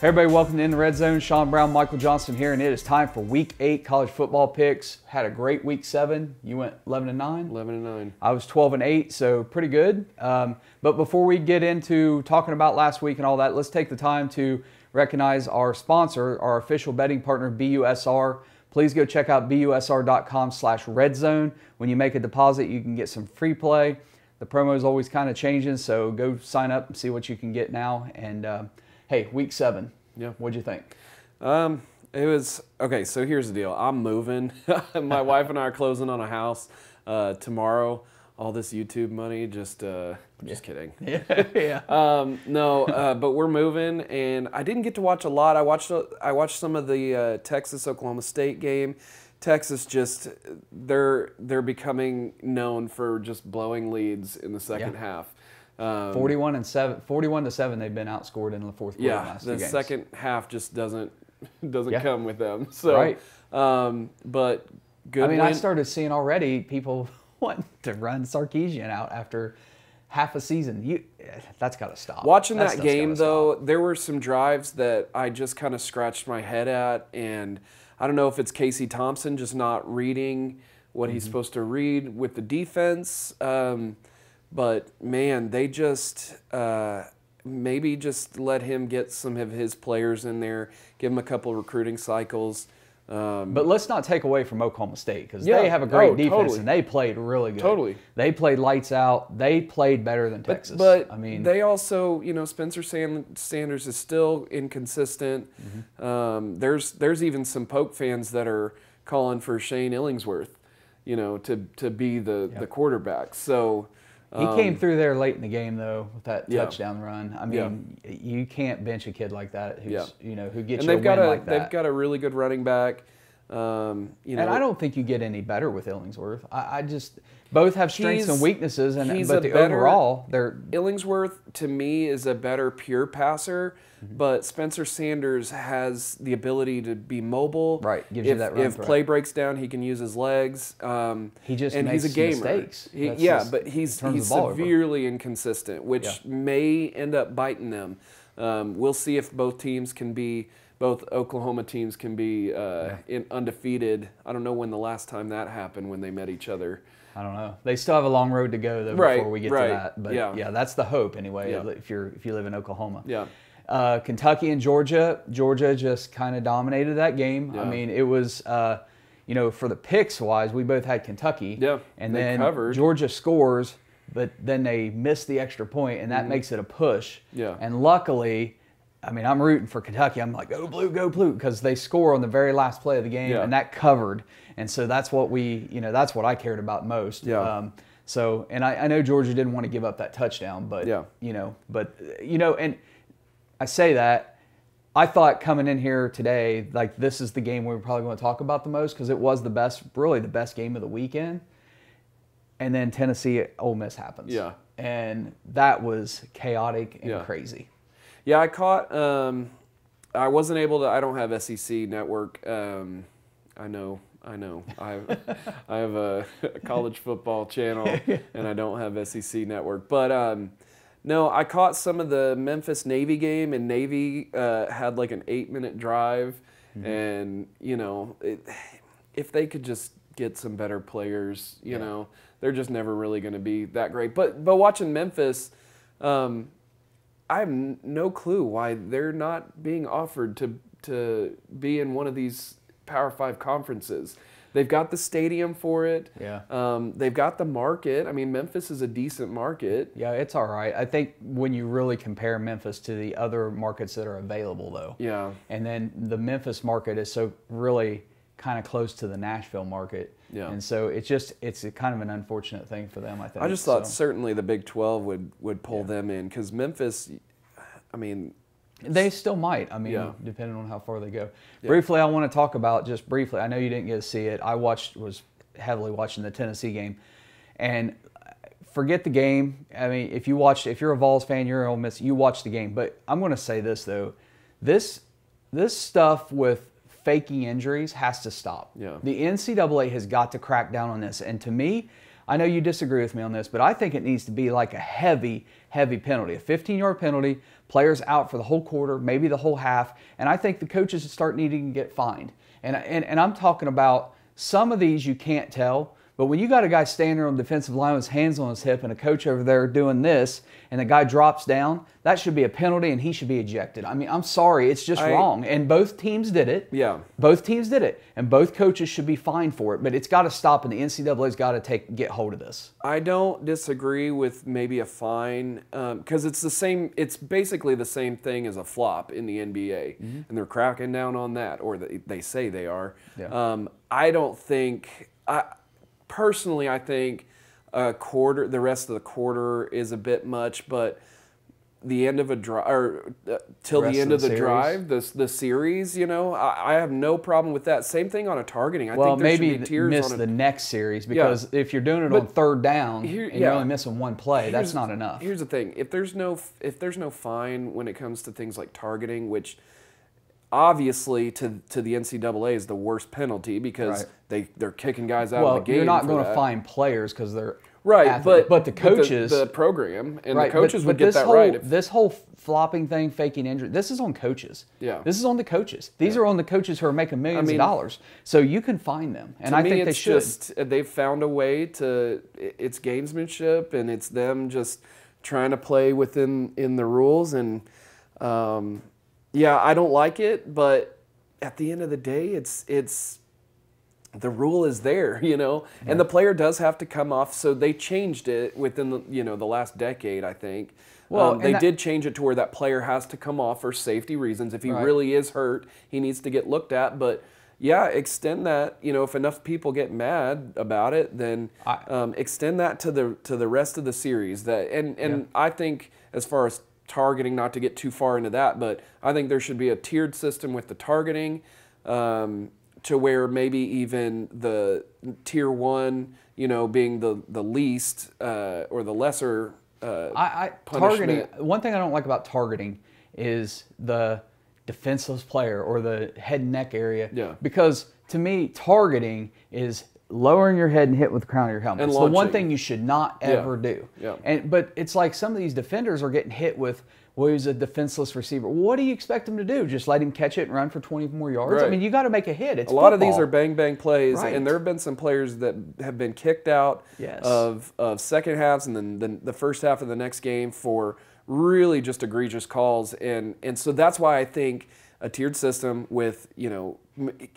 Hey everybody, welcome to In the Red Zone. Shaun Brown, Michael Johnson here, and it is time for Week Eight college football picks. Had a great Week Seven. You went 11 and nine. 11 and 9. I was 12 and 8, so pretty good. Um, but before we get into talking about last week and all that, let's take the time to recognize our sponsor, our official betting partner, BUSR. Please go check out busr.com slash redzone. When you make a deposit, you can get some free play. The promo is always kind of changing, so go sign up and see what you can get now. And uh, hey, week seven. Yeah. What'd you think? Um, it was okay. So here's the deal. I'm moving. My wife and I are closing on a house uh, tomorrow. All this YouTube money, just uh, just kidding. Yeah. yeah. Um, no, uh, but we're moving, and I didn't get to watch a lot. I watched uh, I watched some of the uh, Texas Oklahoma State game. Texas just they're they're becoming known for just blowing leads in the second Yeah. half. Um, 41 and 7 41 to 7 they've been outscored in the fourth quarter yeah, last the second half just doesn't doesn't Yeah. come with them. So, Right. um, but good. I mean, I started seeing already people wanting to run Sarkisian out after half a season. You, that's got to stop. Watching That game though, stop. there were some drives that I just kind of scratched my head at, and I don't know if it's Casey Thompson just not reading what Mm-hmm. he's supposed to read with the defense. Um, but man, they just uh, maybe just let him get some of his players in there, give him a couple recruiting cycles. Um, But let's not take away from Oklahoma State because Yeah. they have a great Oh, defense totally. and they played really good. Totally. They played lights out. They played better than Texas. But I mean, they also, you know, Spencer San- Sanders is still inconsistent. Mm-hmm. Um, there's there's even some Pokes fans that are calling for Shane Illingworth, you know, to to be the the quarterback. So he came through there late in the game though with that um, Yeah. touchdown run. I mean, you can't bench a kid like that who's Yeah. you know who gets and you a they've got win a like that. they've got a really good running back. Um, you know, and I don't think you get any better with Illingworth. I, I just both have strengths and weaknesses, and but the better- overall they're Illingworth to me is a better pure passer, Mm-hmm. but Spencer Sanders has the ability to be mobile. Right, gives if, you that run if play breaks down, he can use his legs. Um, He just and makes he's a gamer. mistakes. He- yeah, just- but he's he's ball over. severely inconsistent, which Yeah. may end up biting them. Um, we'll see if both teams can be. Both Oklahoma teams can be uh, in undefeated. I don't know when the last time that happened when they met each other. I don't know. They still have a long road to go though Right, before we get right, to that. But yeah. yeah. that's the hope anyway. Yeah. If you're if you live in Oklahoma. Yeah. Uh, Kentucky and Georgia. Georgia just kind of dominated that game. I mean, it was. Uh, you know, for the picks wise, we both had Kentucky. Yeah, And then covered. Georgia scores, but then they miss the extra point, and that makes it a push. Mm-hmm. Yeah. And luckily, I mean, I'm rooting for Kentucky. I'm like, go blue, go blue, because they score on the very last play of the game, Yeah. and that covered. And so that's what we, you know, that's what I cared about most. Yeah. Um, so, and I, I know Georgia didn't want to give up that touchdown, but Yeah. you know, but you know, and I say that. I thought coming in here today, like this is the game we were probably going to talk about the most because it was the best, really the best game of the weekend. And then Tennessee Ole Miss happens. Yeah. And that was chaotic and Yeah. crazy. Yeah, I caught. Um, I wasn't able to. I don't have SEC network. Um, I know. I know. I I have a, college football channel, and I don't have SEC network. But um, no, I caught some of the Memphis Navy game, and Navy uh, had like an eight-minute drive, and you know, it, if they could just get some better players, you Yeah. know, they're just never really going to be that great. But but watching Memphis. Um, I have no clue why they're not being offered to to be in one of these Power Five conferences. They've got the stadium for it. Yeah. Um, they've got the market. I mean, Memphis is a decent market. Yeah, it's all right. I think when you really compare Memphis to the other markets that are available, though, Yeah. and then the Memphis market is so really kind of close to the Nashville market, Yeah. and so it's just it's a kind of an unfortunate thing for them. I think. I just thought So- certainly the Big Twelve would would pull them in because Memphis. I mean, They still might. I mean, Yeah. depending on how far they go. Briefly, I want to talk about just briefly. I know you didn't get to see it. I watched was heavily watching the Tennessee game, and uh, forget the game. I mean, if you watched, if you're a Vols fan, you're an Ole Miss, you watch the game. But I'm going to say this though, this this stuff with faking injuries has to stop. Yeah. The NCAA has got to crack down on this, and to me. I know you disagree with me on this, but I think it needs to be like a heavy, heavy penalty, a 15 yard penalty, players out for the whole quarter, maybe the whole half, and I think the coaches start needing to get fined. And, and, and I'm talking about some of these you can't tell, but when you got a guy standing on the defensive line with his hands on his hip and a coach over there doing this, and the guy drops down, that should be a penalty and he should be ejected. I mean, I'm sorry, it's just I- wrong. And both teams did it. Yeah. Both teams did it, and both coaches should be fined for it. But it's got to stop, and the NCAA's got to take get hold of this. I don't disagree with maybe a fine because it's the same. It's basically the same thing as a flop in the NBA, and they're cracking down on that, or they, they say they are. Yeah. Um, I don't think. I personally, I think a quarter, the rest of the quarter is a bit much, but the end of a drive or uh, till Rest the end of the the, drive, the the series, you know, I, I have no problem with that. Same thing on a targeting. I Well, think there maybe should be tiers miss the next series because if you're doing it on third down here- and you're only missing one play, that's not enough. Here's the thing: if there's no if there's no fine when it comes to things like targeting, which obviously to to the NCAA is the worst penalty because Right. they they're kicking guys out Well, of the game. you're not going to find players because they're right, but but the coaches, the, program, and right? the coaches but, would but get this that whole, right. If, this whole flopping thing, faking injury, this is on coaches. Yeah. This is on the coaches. These are on the coaches who are making millions mean- of dollars. So you can find them, and I think they should. just uh, they've found a way to. It's gamesmanship, and it's them just trying to play within in the rules. And um, yeah, I don't like it, but at the end of the day, it's it's the rule is there, you know, and the player does have to come off. So they changed it within the you know the last decade, I think. Well, um, they that- did change it to where that player has to come off for safety reasons. If he Right. really is hurt, he needs to get looked at. But yeah, extend that. You know, if enough people get mad about it, then I- um, extend that to the to the rest of the series. That and and I think as far as targeting, not to get too far into that, but I think there should be a tiered system with the targeting. Um, to where maybe even the tier one, you know, being the the least uh, or the lesser. Uh, I, I punishment. targeting. One thing I don't like about targeting is the defenseless player or the head and neck area. Yeah. Because to me, targeting is lowering your head and hit with the crown of your helmet. And it's the one thing you should not ever do. Yeah. And but it's like some of these defenders are getting hit with. Well, he's a defenseless receiver. What do you expect him to do? Just let him catch it and run for 20 more yards? I mean, you got to make a hit. It's a lot of these are bang bang plays, Right. and there have been some players that have been kicked out Yes. of, of second halves and then the, the first half of the next game for really just egregious calls, and and so that's why I think a tiered system with you know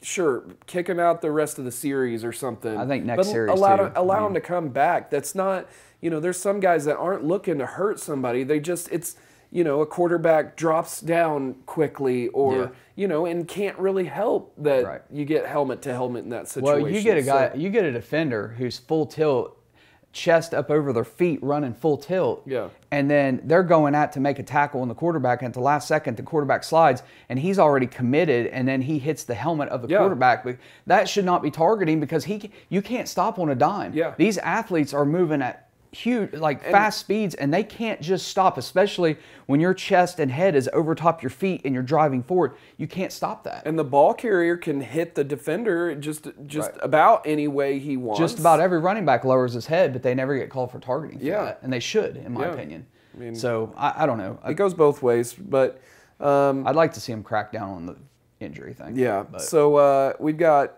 sure kick him out the rest of the series or something. I think next but series, allow too. allow I him to come back. That's not you know there's some guys that aren't looking to hurt somebody. They just it's you know a quarterback drops down quickly or Yeah. you know, and can't really help that Right. you get helmet to helmet in that situation. Well, you get a So- guy, you get a defender who's full tilt, chest up over their feet, running full tilt. Yeah. And then they're going out to make a tackle on the quarterback, and at the last second, the quarterback slides, and he's already committed, and then he hits the helmet of the Yeah. quarterback. But that should not be targeting because he, you can't stop on a dime. Yeah. These athletes are moving at huge, like fast speeds, and they can't just stop, especially when your chest and head is over top your feet and you're driving forward. You can't stop that. and the ball carrier can hit the defender just just Right. about any way he wants. Just about every running back lowers his head, but they never get called for targeting. For Yeah. that, and they should, in my Yeah. opinion. I mean- so I, I don't know. It goes both ways, but um, I'd like to see him crack down on the injury thing. yeah. but So uh, we've got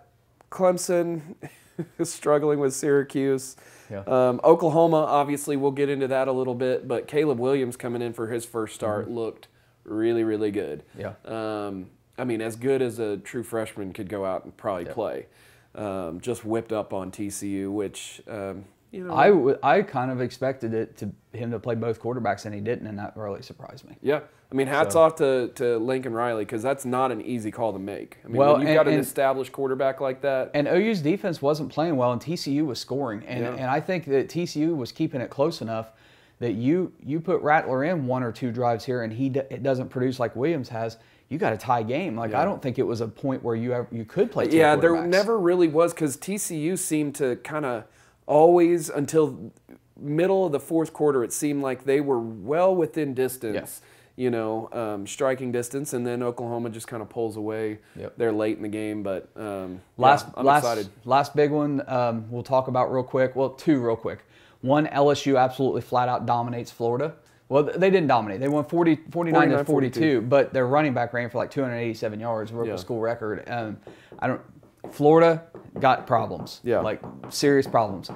Clemson struggling with Syracuse. Yeah. Um, Oklahoma, obviously, we'll get into that a little bit, but Caleb Williams coming in for his first start looked really, really good. Yeah. Um, I mean, as good as a true freshman could go out and probably play. Um, just whipped up on TCU, which um. I, w- I kind of expected it to him to play both quarterbacks, and he didn't, and that really surprised me. yeah, I mean, hats So- off to, to Lincoln Riley because that's not an easy call to make. I mean, Well, when you've and- got an established quarterback like that, And OU's defense wasn't playing well, and TCU was scoring. And, Yeah. and I think that TCU was keeping it close enough that you you put Rattler in one or two drives here, and he d- it doesn't produce like Williams has. You got a tie game. Like I don't think it was a point where you ever, you could play. Two yeah, there never really was because TCU seemed to kind of always until middle of the fourth quarter. It seemed like they were well within distance. You know, um, striking distance, and then Oklahoma just kind of pulls away. Yep. They're late in the game, but um, Last yeah, I'm last excited. last big one um, we'll talk about real quick. Well, two real quick. One LSU absolutely flat out dominates Florida. Well, they didn't dominate. They won 40, 49 to 49, 42, 42. but their running back ran for like 287 yards, broke Yeah. a school record. Um, I don't. Florida got problems. Yeah. Like serious problems.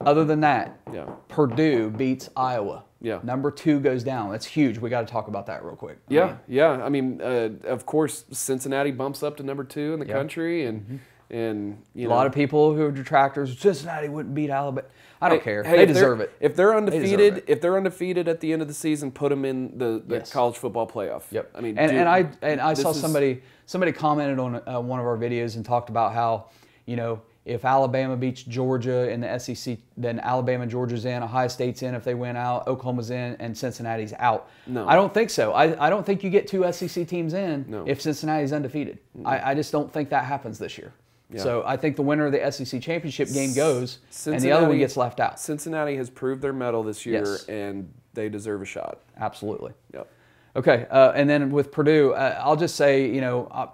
Other than that, Yeah. Purdue beats Iowa. Yeah. Number two goes down. That's huge. We got to talk about that real quick. I Yeah, mean, yeah. I mean, uh, of course, Cincinnati bumps up to number two in the Yep. country, and and you a know, lot of people who are detractors, Cincinnati wouldn't beat Alabama. I don't Hey- care. hey, they deserve it. If they're undefeated, it. if they're undefeated at the end of the season, put them in the, the Yes. college football playoff. Yep. I mean, and, dude, and I and I saw is- somebody somebody commented on uh, one of our videos and talked about how you know if Alabama beats Georgia in the SEC, then Alabama, Georgia's in, Ohio State's in if they win out, Oklahoma's in, and Cincinnati's out. No. I don't think so. I, I don't think you get two SEC teams in No. if Cincinnati's undefeated. I, I just don't think that happens this year. Yeah. So I think the winner of the SEC championship game goes, and the other one gets left out. Cincinnati has proved their mettle this year, Yes. and they deserve a shot. Absolutely. Yep. Okay, uh, and then with Purdue, uh, I'll just say, you know, uh,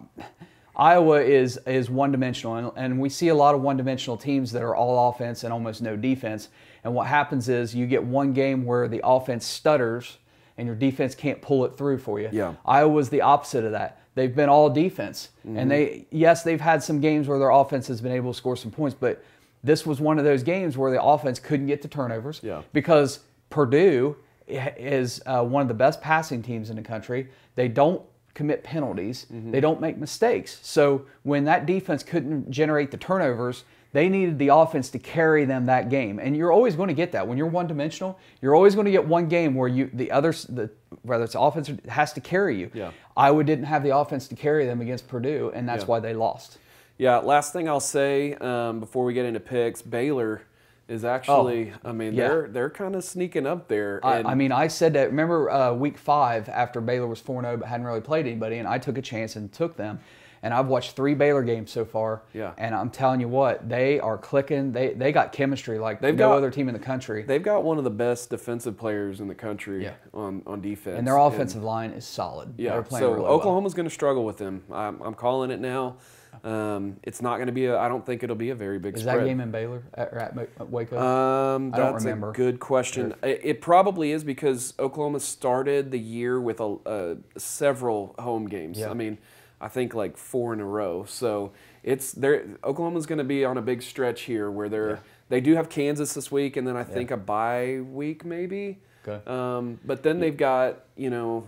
Iowa is is one dimensional, and, and we see a lot of one dimensional teams that are all offense and almost no defense. And what happens is you get one game where the offense stutters and your defense can't pull it through for you. Yeah. Iowa's the opposite of that. They've been all defense, Mm-hmm. and they yes they've had some games where their offense has been able to score some points, but this was one of those games where the offense couldn't get to turnovers Yeah. because Purdue is uh, one of the best passing teams in the country. They don't commit penalties. Mm-hmm. They don't make mistakes. So when that defense couldn't generate the turnovers, they needed the offense to carry them that game. And you're always going to get that when you're one dimensional. You're always going to get one game where you the other the whether it's offense or- has to carry you. Yeah. Iowa didn't have the offense to carry them against Purdue, and that's Yeah. why they lost. Yeah. Last thing I'll say um, before we get into picks, Baylor is actually. I mean, Oh, yeah. they're they're kind of sneaking up there. I, I mean, I said that. Remember uh, week five after Baylor was 4 0 but hadn't really played anybody, and I took a chance and took them. And I've watched three Baylor games so far. Yeah. And I'm telling you what, they are clicking. They they got chemistry like They've no got- other team in the country. They've got one of the best defensive players in the country Yeah. on, on defense. and their offensive line is solid. yeah, They're playing so really well. Oklahoma's going to struggle with them. I'm, I'm calling it now. Um, it's not going to be a. I don't think it'll be a very big Is spread. that game in Baylor at, or at at Waco? Um, I don't that's remember. a good question. It, it probably is because Oklahoma started the year with a, uh, several home games. Yeah. I mean, I think like four in a row. So it's there. Oklahoma's going to be on a big stretch here where they're Yeah. they do have Kansas this week, and then I think a bye week maybe. Okay. Um, but then they've got you know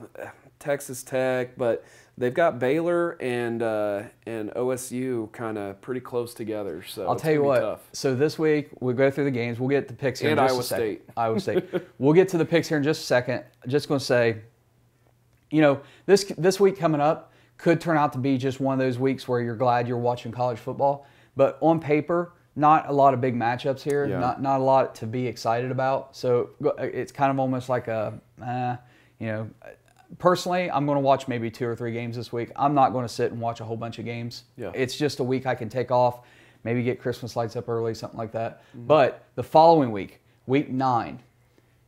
Texas Tech, but they've got Baylor and uh, and OSU kind of pretty close together. So I'll tell you what. tough. So this week we'll go through the games. We'll get the picks here And in just Iowa a second. State. Iowa State. we'll get to the picks here in just a second. Just going to say, you know, this this week coming up could turn out to be just one of those weeks where you're glad you're watching college football. But on paper, not a lot of big matchups here. Yeah. Not not a lot to be excited about. So it's kind of almost like a, uh, you know. Personally, I'm going to watch maybe two or three games this week. I'm not going to sit and watch a whole bunch of games. Yeah. It's just a week I can take off, maybe get Christmas lights up early, something like that. Mm-hmm. But the following week, week nine,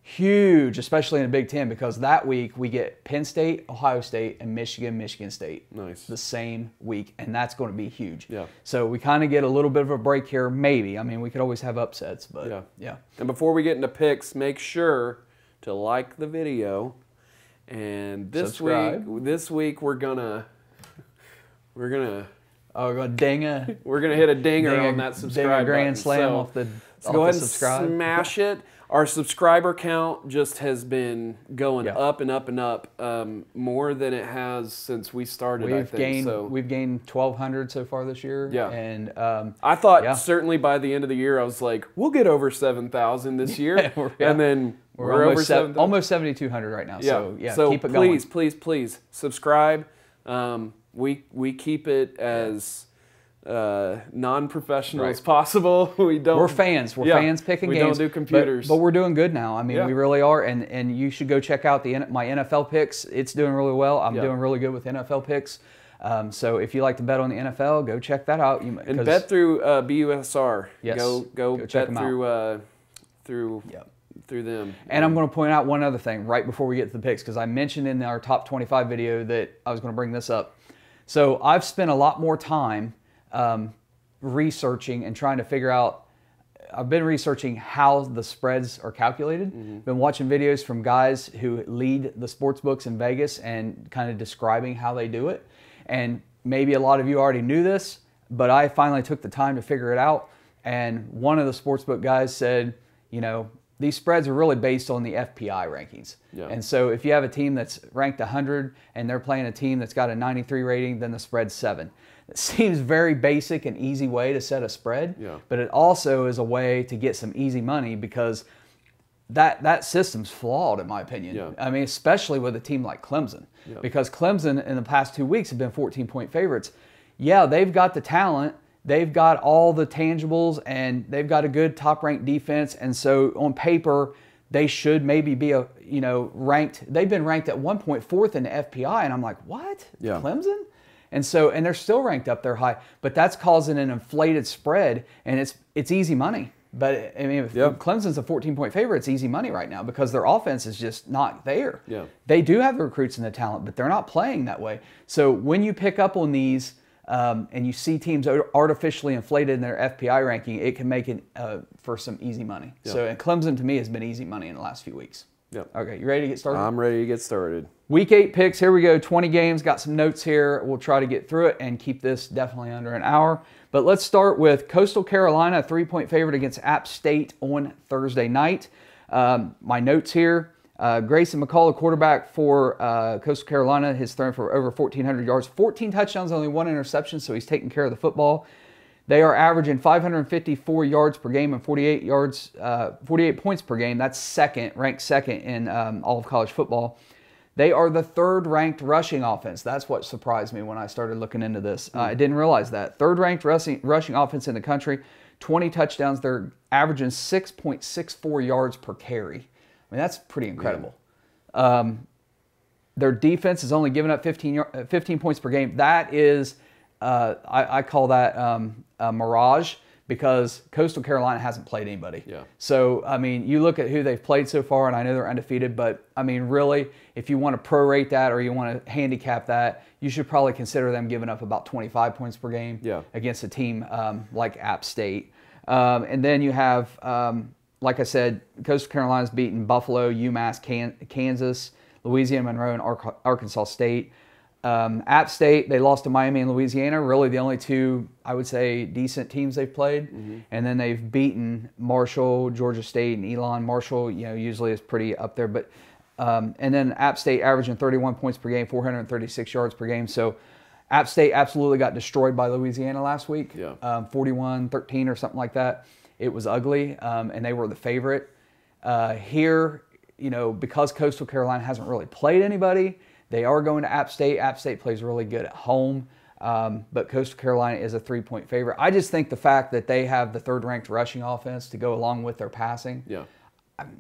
huge, especially in the Big Ten, because that week we get Penn State, Ohio State, and Michigan, Michigan State. Nice. The same week, and that's going to be huge. Yeah. So we kind of get a little bit of a break here, maybe. I mean, we could always have upsets, but Yeah. yeah. And before we get into picks, make sure to like the video. And this Subscribe. week, this week we're gonna, we're gonna, Oh, we're going to ding a, we're gonna hit a dinger on that subscribe a grand button. slam So- off the, So off go ahead and subscribe. smash it. Our subscriber count just has been going Yeah. up and up and up, um, more than it has since we started. We've think gained so. we've gained 1,200 so far this year. Yeah. And um, I thought Yeah. certainly by the end of the year, I was like, we'll get over seven thousand this year, yeah. and then we're, we're, over almost, sev- seven. almost 7,200 right now. Yeah. So yeah, so keep it please, going. please, please subscribe. Um, we we keep it as uh, non-professional Right. as possible. We don't. We're fans. We're Yeah, fans picking we games. We don't do computers. But, we're doing good now. I mean, Yeah. we really are. And and you should go check out the my NFL picks. It's doing really well. I'm Yeah. doing really good with NFL picks. Um, so if you like to bet on the NFL, go check that out. You, and bet through uh, BUSR. Yes. Go go, Go check bet through uh, through Yep. through them. And I'm going to point out one other thing right before we get to the picks because I mentioned in our top 25 video that I was going to bring this up. So I've spent a lot more time um, researching and trying to figure out I've been researching how the spreads are calculated. Been watching videos from guys who lead the sports books in Vegas and kind of describing how they do it. And maybe a lot of you already knew this, but I finally took the time to figure it out. And one of the sportsbook guys said, you know, these spreads are really based on the FPI rankings. Yeah. And so if you have a team that's ranked 100 and they're playing a team that's got a 93 rating, then the spread's seven. It seems very basic and easy way to set a spread, Yeah. but it also is a way to get some easy money because that that system's flawed in my opinion. Yeah. I mean, especially with a team like Clemson, because Clemson in the past two weeks have been 14 point favorites. Yeah, they've got the talent, they've got all the tangibles, and they've got a good top ranked defense. And so on paper, they should maybe be a you know ranked. They've been ranked at one point fourth in the FPI, and I'm like, what? Yeah. Clemson? And so, and they're still ranked up there high, but that's causing an inflated spread, and it's it's easy money. But I mean, if Yeah. Clemson's a 14 point favorite, it's easy money right now because their offense is just not there. Yeah. They do have the recruits and the talent, but they're not playing that way. So when you pick up on these um, and you see teams artificially inflated in their FPI ranking, it can make it uh, for some easy money. So and Clemson to me has been easy money in the last few weeks. Yep. Okay, you ready to get started? I'm ready to get started. Week eight picks. Here we go. 20 games. Got some notes here. We'll try to get through it and keep this definitely under an hour. But let's start with Coastal Carolina, three point favorite against App State on Thursday night. Um, my notes here. Uh, Grayson McCall, the quarterback for uh, Coastal Carolina, has thrown for over 1,400 yards, 14 touchdowns, only one interception, so he's taking care of the football. They are averaging 554 yards per game and 48 yards, uh, 48 points per game. That's second, ranked second in um, all of college football. They are the third ranked rushing offense. That's what surprised me when I started looking into this. Uh, I didn't realize that. Third ranked rushing, rushing offense in the country, 20 touchdowns. They're averaging 6.64 yards per carry. I mean, that's pretty incredible. Um, their defense is only giving up 15, yar- uh, 15 points per game. That is, uh, I, I call that um, a mirage because Coastal Carolina hasn't played anybody. Yeah. So, I mean, you look at who they've played so far, and I know they're undefeated, but I mean, really, if you want to prorate that or you want to handicap that, you should probably consider them giving up about 25 points per game Yeah. against a team um, like App State. Um, and then you have, um, like I said, Coastal Carolina's beaten Buffalo, UMass, Can- Kansas, Louisiana Monroe, and Ark- Arkansas State. Um, App State, they lost to Miami and Louisiana, really the only two, I would say, decent teams they've played. And then they've beaten Marshall, Georgia State, and Elon. Marshall, you know, usually is pretty up there. But um, And then App State averaging 31 points per game, 436 yards per game. So App State absolutely got destroyed by Louisiana last week, Yeah. um, 41-13 or something like that. It was ugly, um, and they were the favorite. Uh, here, you know, because Coastal Carolina hasn't really played anybody, they are going to App State. App State plays really good at home, um, but Coastal Carolina is a three-point favorite. I just think the fact that they have the third-ranked rushing offense to go along with their passing, Yeah.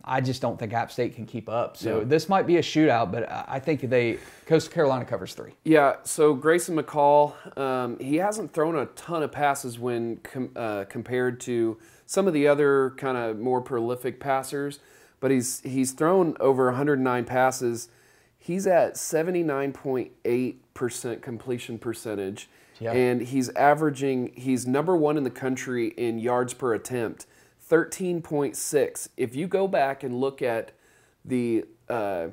I just don't think App State can keep up. So Yeah. this might be a shootout, but I I think they Coastal Carolina covers three. Yeah, so Grayson McCall, um, he hasn't thrown a ton of passes when com- uh, compared to some of the other kind of more prolific passers, but he's he's thrown over 109 passes. He's at 79.8% completion percentage, Yeah. and he's averaging. He's number one in the country in yards per attempt, 13.6. If you go back and look at the uh,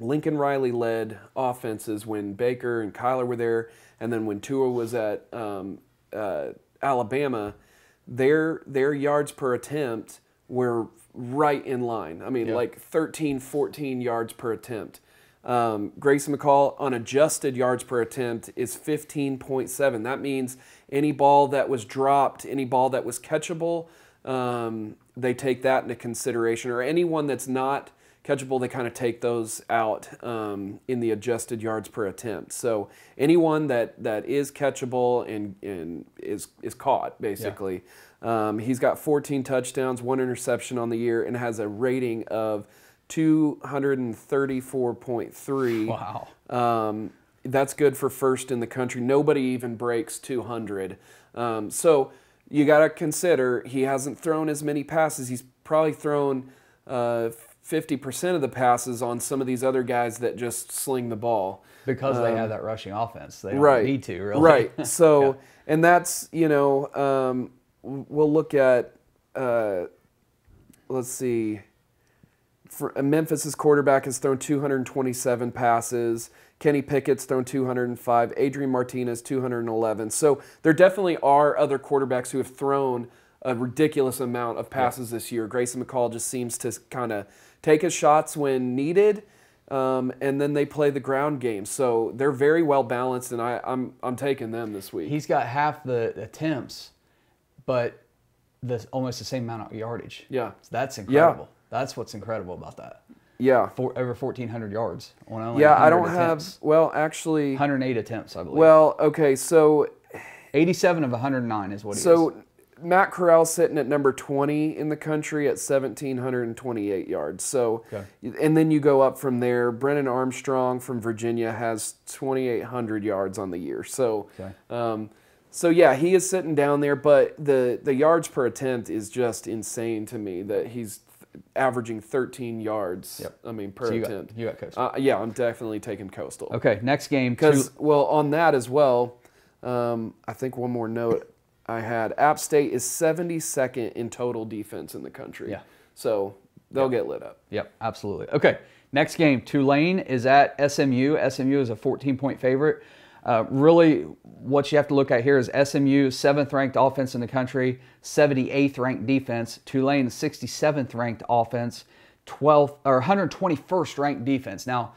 Lincoln Riley led offenses when Baker and Kyler were there, and then when Tua was at um, uh, Alabama, their their yards per attempt were right in line. I mean, like 13, 14 yards per attempt. Um, Grayson McCall on adjusted yards per attempt is 15.7. That means any ball that was dropped, any ball that was catchable, um, they take that into consideration. Or anyone that's not catchable, they kind of take those out um, in the adjusted yards per attempt. So anyone that, that is catchable and, and is, is caught, basically. Um, he's got 14 touchdowns, one interception on the year, and has a rating of 234.3. Wow. Um, that's good for first in the country. Nobody even breaks 200. Um, so you got to consider he hasn't thrown as many passes. He's probably thrown uh, 50% of the passes on some of these other guys that just sling the ball. Because they have that rushing offense. They don't Um, right. need to, really. Right. So, and that's, you know, um, we'll look at uh, let's see. For, uh, Memphis's quarterback has thrown 227 passes. Kenny Pickett's thrown 205. Adrian Martinez 211. So there definitely are other quarterbacks who have thrown a ridiculous amount of passes this year. Grayson McCall just seems to kind of take his shots when needed. Um, and then they play the ground game, so they're very well balanced, and I, I'm I'm taking them this week. He's got half the attempts, but the almost the same amount of yardage. Yeah. So that's incredible. That's what's incredible about that. yeah, For, over 1,400 yards on only yeah. I don't attempts. have. Well, actually, 108 attempts, I believe. well, okay. So 87 of 109 is what he is. So Matt Corral's sitting at number 20 in the country at 1,728 yards. So, Okay. and then you go up from there. Brennan Armstrong from Virginia has 2,800 yards on the year. So, Okay. um, so yeah, he is sitting down there, but the, the yards per attempt is just insane to me that he's averaging 13 yards. Yep. I mean, per So you got, attempt. you got Coastal. uh, yeah, I'm definitely taking Coastal. okay, next game. Because, well, on that as well, um, I think one more note I had App State is 72nd in total defense in the country. Yeah. So they'll get lit up. Yep, absolutely. Okay, next game. Tulane is at SMU. SMU is a 14 point favorite. Uh, really, what you have to look at here is SMU, seventh ranked offense in the country, 78th ranked defense. Tulane, 67th ranked offense, 12th or 121st ranked defense. Now,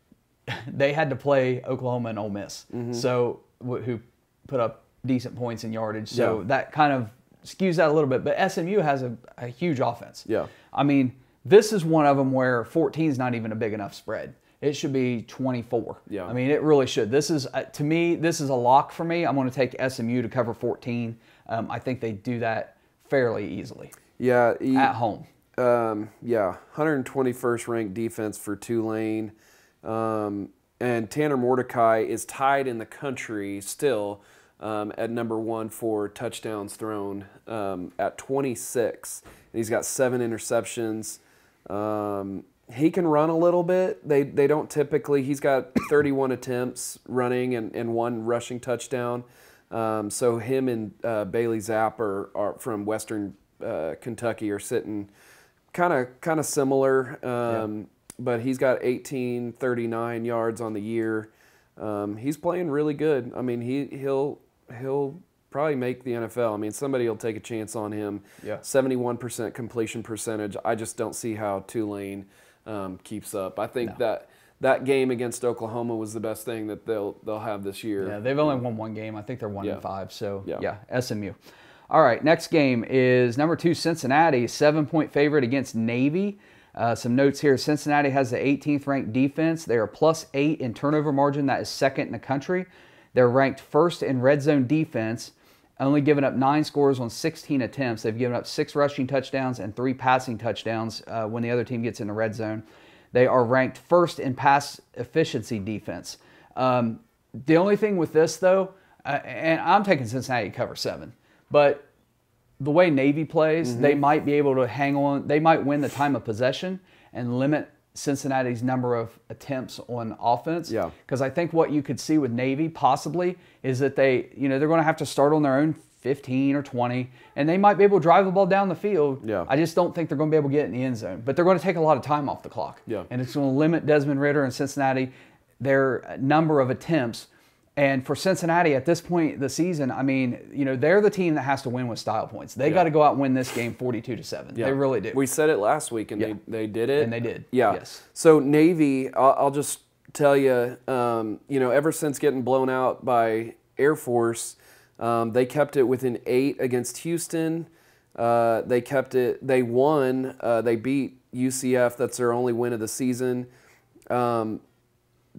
they had to play Oklahoma and Ole Miss, so wh- who put up decent points in yardage. So Yeah. that kind of skews that a little bit. But SMU has a, a huge offense. Yeah. I mean, this is one of them where 14 is not even a big enough spread. It should be 24. Yeah. I mean, it really should. This is uh, to me, this is a lock for me. I'm going to take SMU to cover 14. Um, I think they do that fairly easily Yeah. at home. um, yeah, 121st ranked defense for Tulane. Um, and Tanner Mordecai is tied in the country still um, at number one for touchdowns thrown um, at 26. And he's got seven interceptions. He can run a little bit. They, they don't typically, he's got 31 attempts running and, and one rushing touchdown. Um, so him and uh, Bailey Zappe are, are from Western uh, Kentucky are sitting kind of kind of similar. Um, But he's got 18, 39 yards on the year. Um, he's playing really good. I mean, he he'll he'll probably make the NFL. I mean, somebody will take a chance on him. Yeah. 71% completion percentage. I just don't see how Tulane um, keeps up. I think that that game against Oklahoma was the best thing that they'll they'll have this year. Yeah, they've only won one game. I think they're one Yeah. and five. So Yeah. yeah. SMU. All right, next game is number two Cincinnati, seven point favorite against Navy. Uh, some notes here: Cincinnati has the 18th ranked defense. They are plus eight in turnover margin. That is second in the country. They're ranked first in red zone defense. Only given up nine scores on 16 attempts. They've given up six rushing touchdowns and three passing touchdowns uh, when the other team gets in the red zone. They are ranked first in pass efficiency defense. Um, the only thing with this, though, uh, and I'm taking Cincinnati cover seven, but the way Navy plays, they Mm-hmm. might be able to hang on. They might win the time of possession and limit Cincinnati's number of attempts on offense. Yeah. Because I think what you could see with Navy possibly is that they, you know, they're going to have to start on their own 15 or 20, and they might be able to drive the ball down the field. Yeah. I just don't think they're going to be able to get in the end zone. But they're going to take a lot of time off the clock. Yeah. And it's going to limit Desmond Ridder and Cincinnati their number of attempts. And for Cincinnati at this point the season, I mean, you know, they're the team that has to win with style points. They got to go out and win this game 42 to 7. Yeah. They really do. We said it last week, and Yeah. they, they did it. And they did, Yeah. yes. So Navy, I'll, I'll just tell you, um, you know, ever since getting blown out by Air Force, um, they kept it within eight against Houston. Uh, they kept it. They won. Uh, they beat UCF. That's their only win of the season. Um,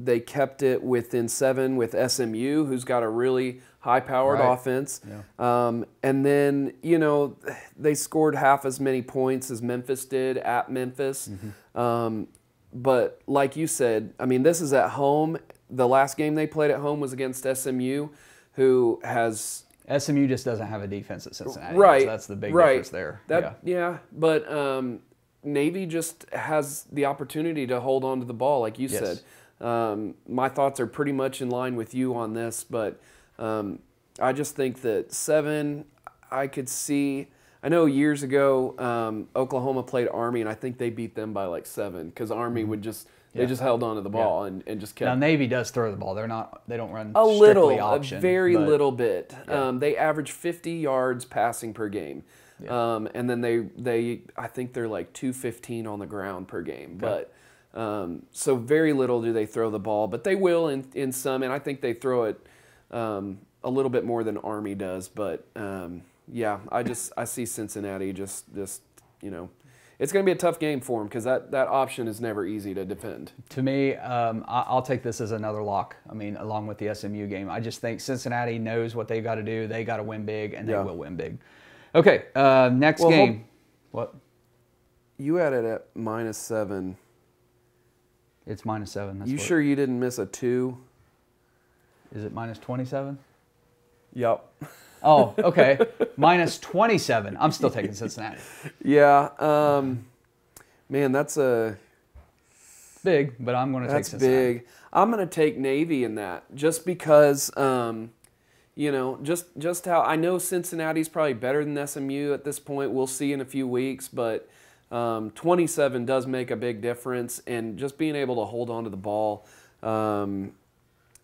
they kept it within seven with SMU, who's got a really high-powered Right. offense. Um, and then you know they scored half as many points as Memphis did at Memphis. Um, but like you said, I mean this is at home. The last game they played at home was against SMU, who has SMU just doesn't have a defense at Cincinnati. right. So that's the big right. difference there. That yeah, but um, Navy just has the opportunity to hold on to the ball, like you Yes. said. Um, my thoughts are pretty much in line with you on this, but um, I just think that seven, I could see. I know years ago um, Oklahoma played Army, and I think they beat them by like seven because Army would just they just held on to the ball and, and just kept Now Navy does throw the ball. They're not. They don't run a little, option. a very but- little bit. Um, they average 50 yards passing per game, um, and then they they I think they're like 215 on the ground per game. But um, so very little do they throw the ball, but they will in in some, and I think they throw it um, a little bit more than Army does. But um, yeah, I just I see Cincinnati just just you know. It's going to be a tough game for them because that, that option is never easy to defend. To me, um, I, I'll take this as another lock. I mean, along with the SMU game, I just think Cincinnati knows what they've got to do. They got to win big, and they Yeah. will win big. Okay, uh, next Well, hold- game. What? You had it at minus seven. It's minus seven. That's you sure you didn't miss a two? Is it minus twenty-seven? Yep. Oh, okay. minus twenty-seven. I'm still taking Cincinnati. Yeah. Um, man, that's a Big, but I'm going to take that's Cincinnati. big. I'm gonna take Navy in that just because, um, you know, just just how I know Cincinnati's probably better than SMU at this point. We'll see in a few weeks, but um, 27 does make a big difference, and just being able to hold on to the ball. Um,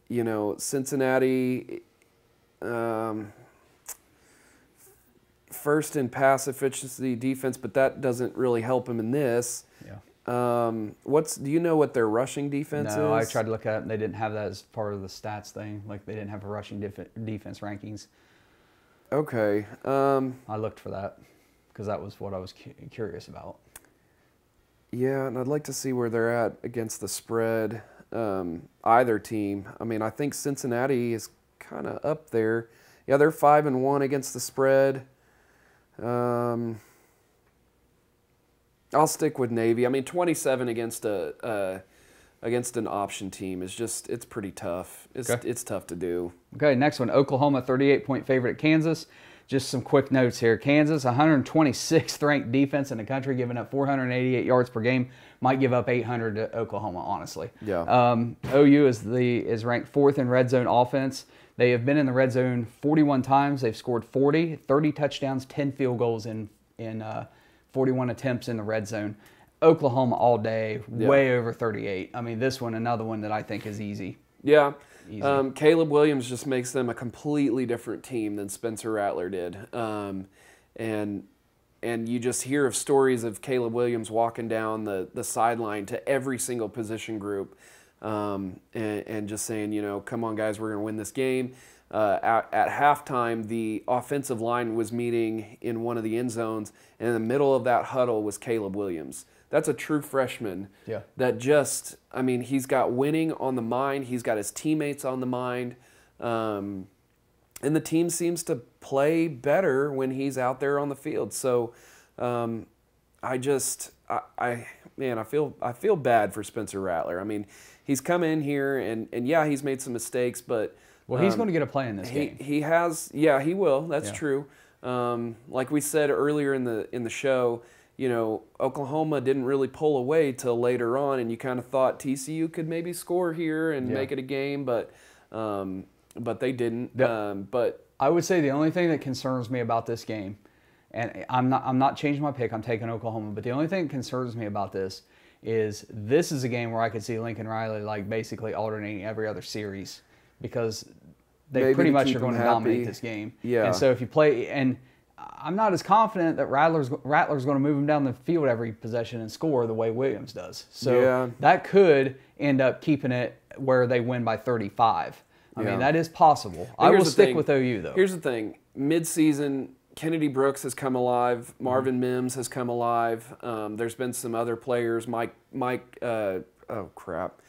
you know, Cincinnati. Um, first in pass efficiency defense, but that doesn't really help him in this. Yeah. Um, what's do you know what their rushing defense No, I tried to look at it. and They didn't have that as part of the stats thing. Like they didn't have a rushing def- defense rankings. Okay. Um, I looked for that because that was what I was cu- curious about. yeah, and I'd like to see where they're at against the spread. Um, either team. I mean, I think Cincinnati is kind of up there. Yeah, they're five and one against the spread. Um, I'll stick with Navy. I mean, twenty-seven against a uh, against an option team is just it's pretty tough. It's Okay. it's tough to do. Okay, next one Oklahoma, 38 point favorite at Kansas. Just some quick notes here. Kansas, 126th ranked defense in the country, giving up 488 yards per game. Might give up 800 to Oklahoma, honestly. Yeah. Um, OU is the is ranked fourth in red zone offense. They have been in the red zone 41 times. They've scored 40, 30 touchdowns, 10 field goals in in uh, 41 attempts in the red zone. Oklahoma all day, Yeah. way over 38. I mean, this one, another one that I think is easy. Yeah. Um, Caleb Williams just makes them a completely different team than Spencer Rattler did. Um, and and you just hear of stories of Caleb Williams walking down the, the sideline to every single position group um, and, and just saying, you know, come on, guys, we're going to win this game. Uh, at, at halftime, the offensive line was meeting in one of the end zones, and in the middle of that huddle was Caleb Williams. That's a true freshman Yeah. that just, I mean, he's got winning on the mind. He's got his teammates on the mind. Um, and the team seems to play better when he's out there on the field. So um, I just, I, I, man, I feel, I feel bad for Spencer Rattler. I mean, he's come in here and, and yeah, he's made some mistakes, but Well, he's um, going to get a play in this he, game. he has, yeah, he will. That's Yeah. true. Um, like we said earlier in the in the show, you know, Oklahoma didn't really pull away till later on, and you kind of thought TCU could maybe score here and Yeah. make it a game, but um, but they didn't. Yep. Um, but I would say the only thing that concerns me about this game, and I'm not I'm not changing my pick. I'm taking Oklahoma. But the only thing that concerns me about this is this is a game where I could see Lincoln Riley like basically alternating every other series because they Maybe pretty much are going to dominate this game. Yeah. And so if you play and I'm not as confident that Rattler's Rattler's going to move him down the field every possession and score the way Williams does. So Yeah. that could end up keeping it where they win by 35. I Yeah. mean, that is possible. I will stick thing. with OU though. Here's the thing: mid-season, Kennedy Brooks has come alive. Marvin Mims has come alive. Um, there's been some other players. Mike, Mike, uh, oh crap,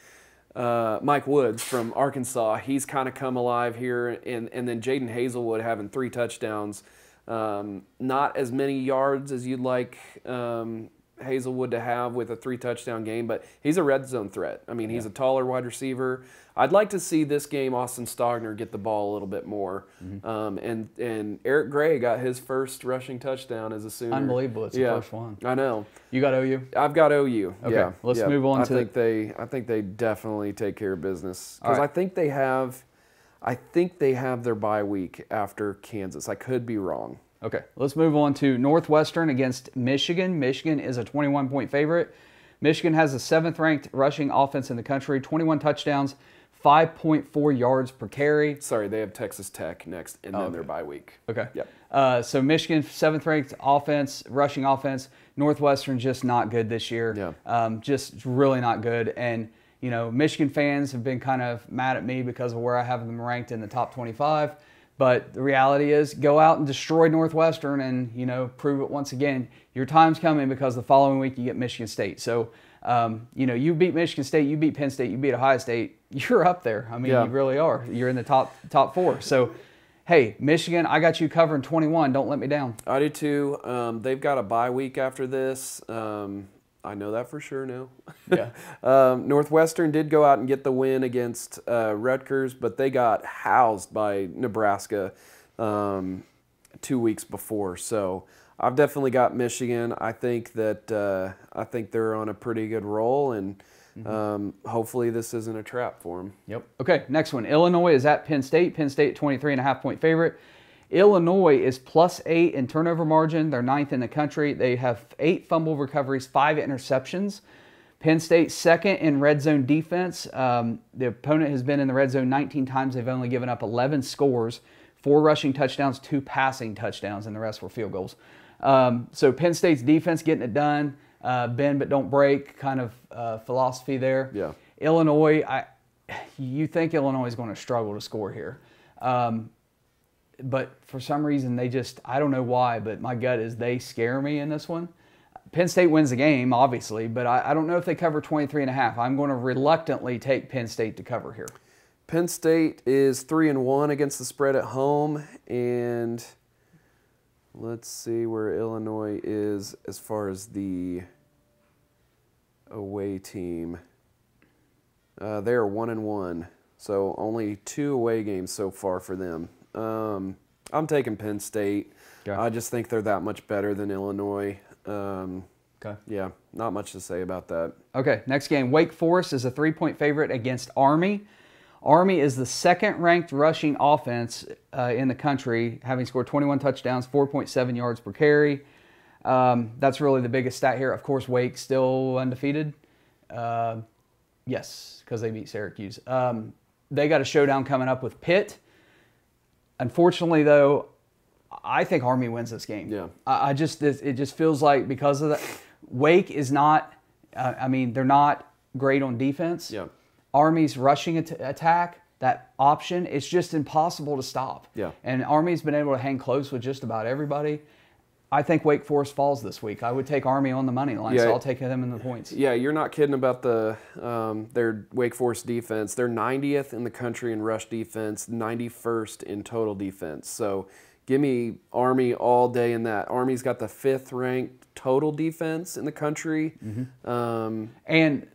uh, Mike Woods from Arkansas. He's kind of come alive here, and and then Jadon Haselwood having three touchdowns. Um, not as many yards as you'd like um, Haselwood to have with a three touchdown game, but he's a red zone threat. I mean, he's a taller wide receiver. I'd like to see this game Austin Stogner get the ball a little bit more. Mm-hmm. Um, and and Eric Gray got his first rushing touchdown as a Sooner. Unbelievable. It's the first one. I know. You got OU? I've got OU. Okay, yeah, let's yeah. move on I to- think they. I think they definitely take care of business because right. I think they have. I think they have their bye week after Kansas. I could be wrong. Okay, let's move on to Northwestern against Michigan. Michigan is a 21 point favorite. Michigan has the seventh ranked rushing offense in the country, 21 touchdowns, 5.4 yards per carry. Sorry, they have Texas Tech next, and then Oh, okay. their bye week. Okay. Yep. Uh, so Michigan seventh ranked offense, rushing offense. Northwestern just not good this year. Yeah. Um, just really not good. And you know, Michigan fans have been kind of mad at me because of where I have them ranked in the top 25. But the reality is, go out and destroy Northwestern, and you know, prove it once again. Your time's coming because the following week you get Michigan State. So. Um, you know, you beat Michigan State, you beat Penn State, you beat Ohio State. You're up there. I mean, Yeah. you really are. You're in the top top four. So, hey, Michigan, I got you covering 21. Don't let me down. I do too. Um, they've got a bye week after this. Um, I know that for sure now. Yeah. um, Northwestern did go out and get the win against uh, Rutgers, but they got housed by Nebraska um, two weeks before. So I've definitely got Michigan. I think that uh, I think they're on a pretty good roll, and um, hopefully this isn't a trap for them. Yep. Okay, next one. Illinois is at Penn State. Penn State, 23 and a half point favorite. Illinois is plus eight in turnover margin. They're ninth in the country. They have eight fumble recoveries, five interceptions. Penn State second in red zone defense. Um, the opponent has been in the red zone 19 times. They've only given up 11 scores, four rushing touchdowns, two passing touchdowns, and the rest were field goals. Um, so Penn State's defense getting it done. Uh, bend but don't break kind of uh, philosophy there. Yeah. Illinois, I, you think Illinois is going to struggle to score here. Um, but for some reason, they just, I don't know why, but my gut is they scare me in this one. Penn State wins the game, obviously, but I, I don't know if they cover 23 and a half. I'm going to reluctantly take Penn State to cover here. Penn State is three and one against the spread at home, and let's see where Illinois is as far as the away team. Uh, they are one and one, so only two away games so far for them. Um, I'm taking Penn State. Okay. I just think they're that much better than Illinois. Um, Okay. yeah, not much to say about that. Okay, next game. Wake Forest is a three point favorite against Army. Army is the second ranked rushing offense uh, in the country, having scored 21 touchdowns, 4.7 yards per carry. Um, that's really the biggest stat here. Of course, Wake still undefeated. Uh, yes, because they beat Syracuse. Um, they got a showdown coming up with Pitt. Unfortunately, though, I think Army wins this game. Yeah. I, I just it, it just feels like because of that, Wake is not. Uh, I mean, they're not great on defense. Yeah. Army's rushing at- attack, that option, it's just impossible to stop. Yeah. And Army's been able to hang close with just about everybody. I think Wake Forest falls this week. I would take Army on the money line, Yeah. so I'll take them in the points. Yeah, you're not kidding about the um, their Wake Forest defense. They're 90th in the country in rush defense, 91st in total defense. So give me Army all day in that. Army's got the fifth ranked total defense in the country. Mm-hmm. Um, And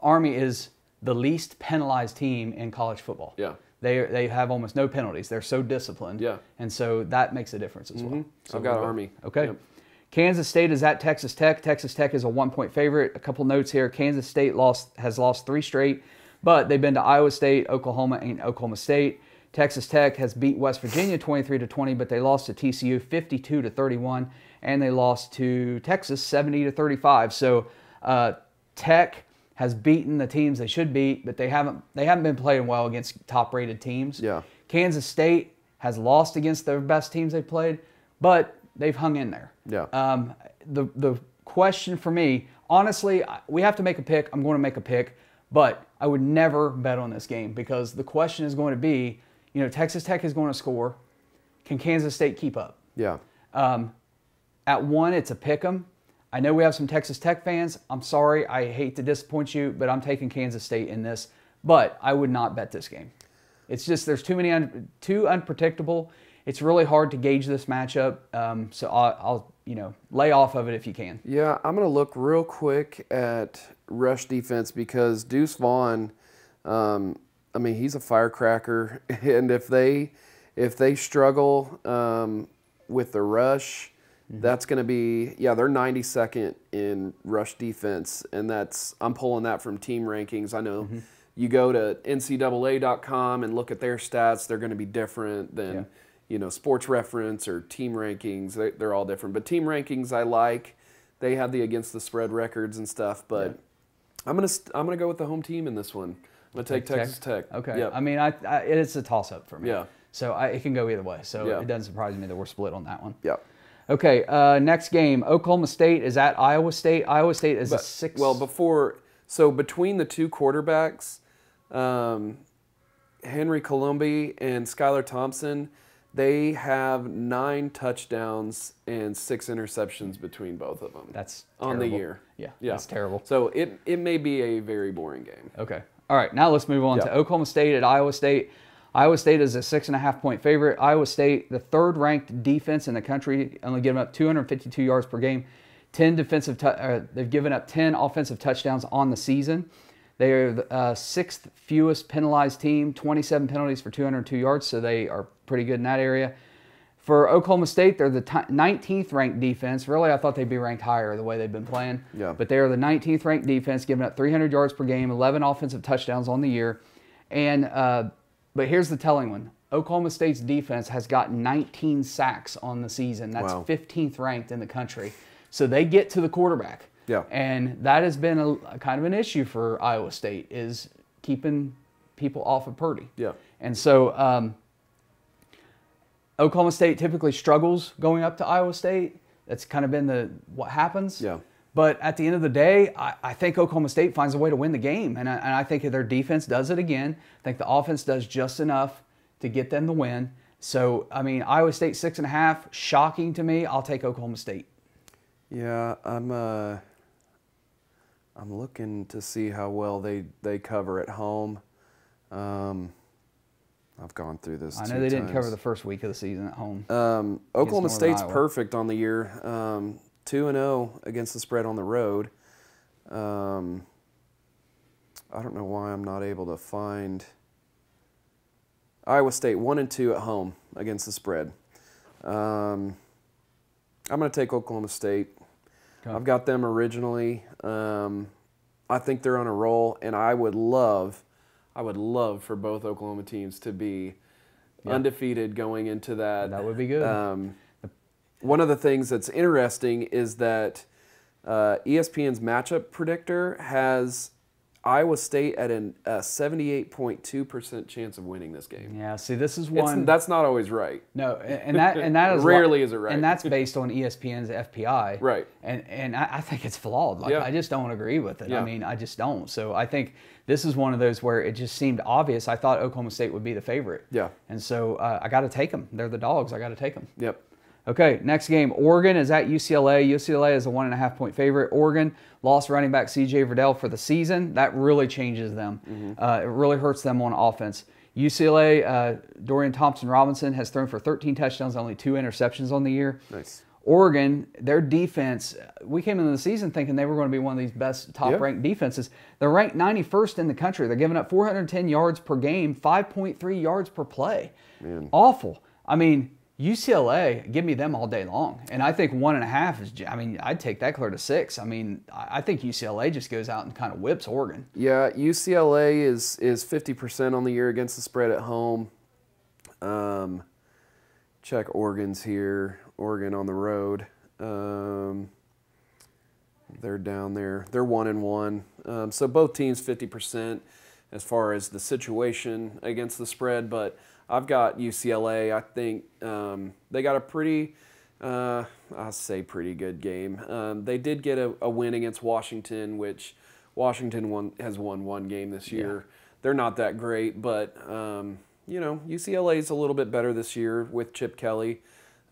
Army is the least penalized team in college football. Yeah. They, they have almost no penalties. They're so disciplined. Yeah. And so that makes a difference as well. So I've got Army. Okay. Yep. Kansas State is at Texas Tech. Texas Tech is a one point favorite. A couple notes here. Kansas State lost has lost three straight, but they've been to Iowa State, Oklahoma, and Oklahoma State. Texas Tech has beat West Virginia 23 to 20, but they lost to TCU 52 to 31, and they lost to Texas 70 to 35. So uh, Tech has beaten the teams they should beat, but they haven't they haven't been playing well against top rated teams. Yeah. Kansas State has lost against their best teams they've played, but they've hung in there. Yeah. Um, the the question for me, honestly, we have to make a pick. I'm going to make a pick, but I would never bet on this game because the question is going to be, you know, Texas Tech is going to score. Can Kansas State keep up? yeah. Um, at one, it's a pick 'em. I know we have some Texas Tech fans. I'm sorry, I hate to disappoint you, but I'm taking Kansas State in this. But I would not bet this game. It's just there's too many un, too unpredictable. It's really hard to gauge this matchup. Um, so I'll, I'll you know lay off of it if you can. Yeah, I'm going to look real quick at rush defense because Deuce Vaughn, um, I mean, he's a firecracker, and if they if they struggle um, with the rush, Mm-hmm. that's going to be yeah, they're 92nd in rush defense, and that's I'm pulling that from team rankings. I know. Mm-hmm. You go to NCAA.com and look at their stats; they're going to be different than Yeah. you know, sports reference or team rankings. They, they're all different. But team rankings I like. They have the against the spread records and stuff. But I'm gonna st- I'm gonna go with the home team in this one. I'm gonna take Tech? Texas Tech. Okay. Yep. I mean, I, I it's a toss up for me. Yeah. So I, it can go either way. So Yeah. it doesn't surprise me that we're split on that one. yeah. Okay. Uh, next game, Oklahoma State is at Iowa State. Iowa State is a six. Well, before so between the two quarterbacks, um, Henry Colombi and Skylar Thompson, they have nine touchdowns and six interceptions between both of them. that's on the year. Yeah, Yeah. That's terrible. So it it may be a very boring game. Okay. All right. Now let's move on to Oklahoma State at Iowa State. Iowa State is a six and a half point favorite. Iowa State, the third ranked defense in the country, only giving up 252 yards per game. 10 defensive, uh, they've given up 10 offensive touchdowns on the season. They are the uh, sixth fewest penalized team, 27 penalties for 202 yards, so they are pretty good in that area. For Oklahoma State, they're the ti 19th ranked defense. Really, I thought they'd be ranked higher the way they've been playing. Yeah. But they are the 19th ranked defense, giving up 300 yards per game, 11 offensive touchdowns on the year. And uh, but here's the telling one: Oklahoma State's defense has got 19 sacks on the season. That's Wow. 15th ranked in the country. So they get to the quarterback. Yeah. And that has been a, a kind of an issue for Iowa State is keeping people off of Purdy. Yeah. And so um, Oklahoma State typically struggles going up to Iowa State. That's kind of been the what happens. Yeah. But at the end of the day, I, I think Oklahoma State finds a way to win the game, and I, and I think their defense does it again. I think the offense does just enough to get them the win. So I mean, Iowa State six and a half, shocking to me. I'll take Oklahoma State. Yeah, I'm uh I'm looking to see how well they they cover at home. Um I've gone through this. I know they didn't cover the first week of the season at home. Um, Oklahoma State's Iowa. perfect on the year. Um, two and zero against the spread on the road. Um, I don't know why I'm not able to find Iowa State one and two at home against the spread. Um, I'm going to take Oklahoma State. Okay. I've got them originally. Um, I think they're on a roll, and I would love, I would love for both Oklahoma teams to be undefeated going into that. That would be good. Um, one of the things that's interesting is that uh, ESPN's matchup predictor has Iowa State at an, a 78.2% chance of winning this game. yeah. See, this is It's, one. that's not always right. No, and that and that is Rarely is it right. and that's based on ESPN's FPI, Right. And and I, I think it's flawed. Like Yeah. I just don't agree with it. Yeah. I mean, I just don't. So I think this is one of those where it just seemed obvious. I thought Oklahoma State would be the favorite. Yeah. And so uh, I got to take them. They're the dogs. I got to take them. Yep. Okay, next game. Oregon is at UCLA. UCLA is a one and a half point favorite. Oregon lost running back CJ Verdell for the season. That really changes them. Uh, it really hurts them on offense. UCLA, uh, Dorian Thompson Robinson has thrown for 13 touchdowns, only two interceptions on the year. Nice. Oregon, their defense, we came into the season thinking they were going to be one of these best top Yeah. ranked defenses. They're ranked 91st in the country. They're giving up 410 yards per game, 5.3 yards per play. Awful. I mean, UCLA, give me them all day long. And I think one and a half is, I mean, I'd take that clear to six. I mean, I think UCLA just goes out and kind of whips Oregon. Yeah, UCLA is is 50% on the year against the spread at home. Um, check Oregon's here. Oregon on the road. Um, they're down there. They're one and one. Um, so both teams 50% as far as the situation against the spread. But I've got UCLA. I think um, they got a pretty, uh, I'll say pretty good game. Um, they did get a, a win against Washington, which Washington won, has won one game this year. They're not that great, but um, you know UCLA is a little bit better this year with Chip Kelly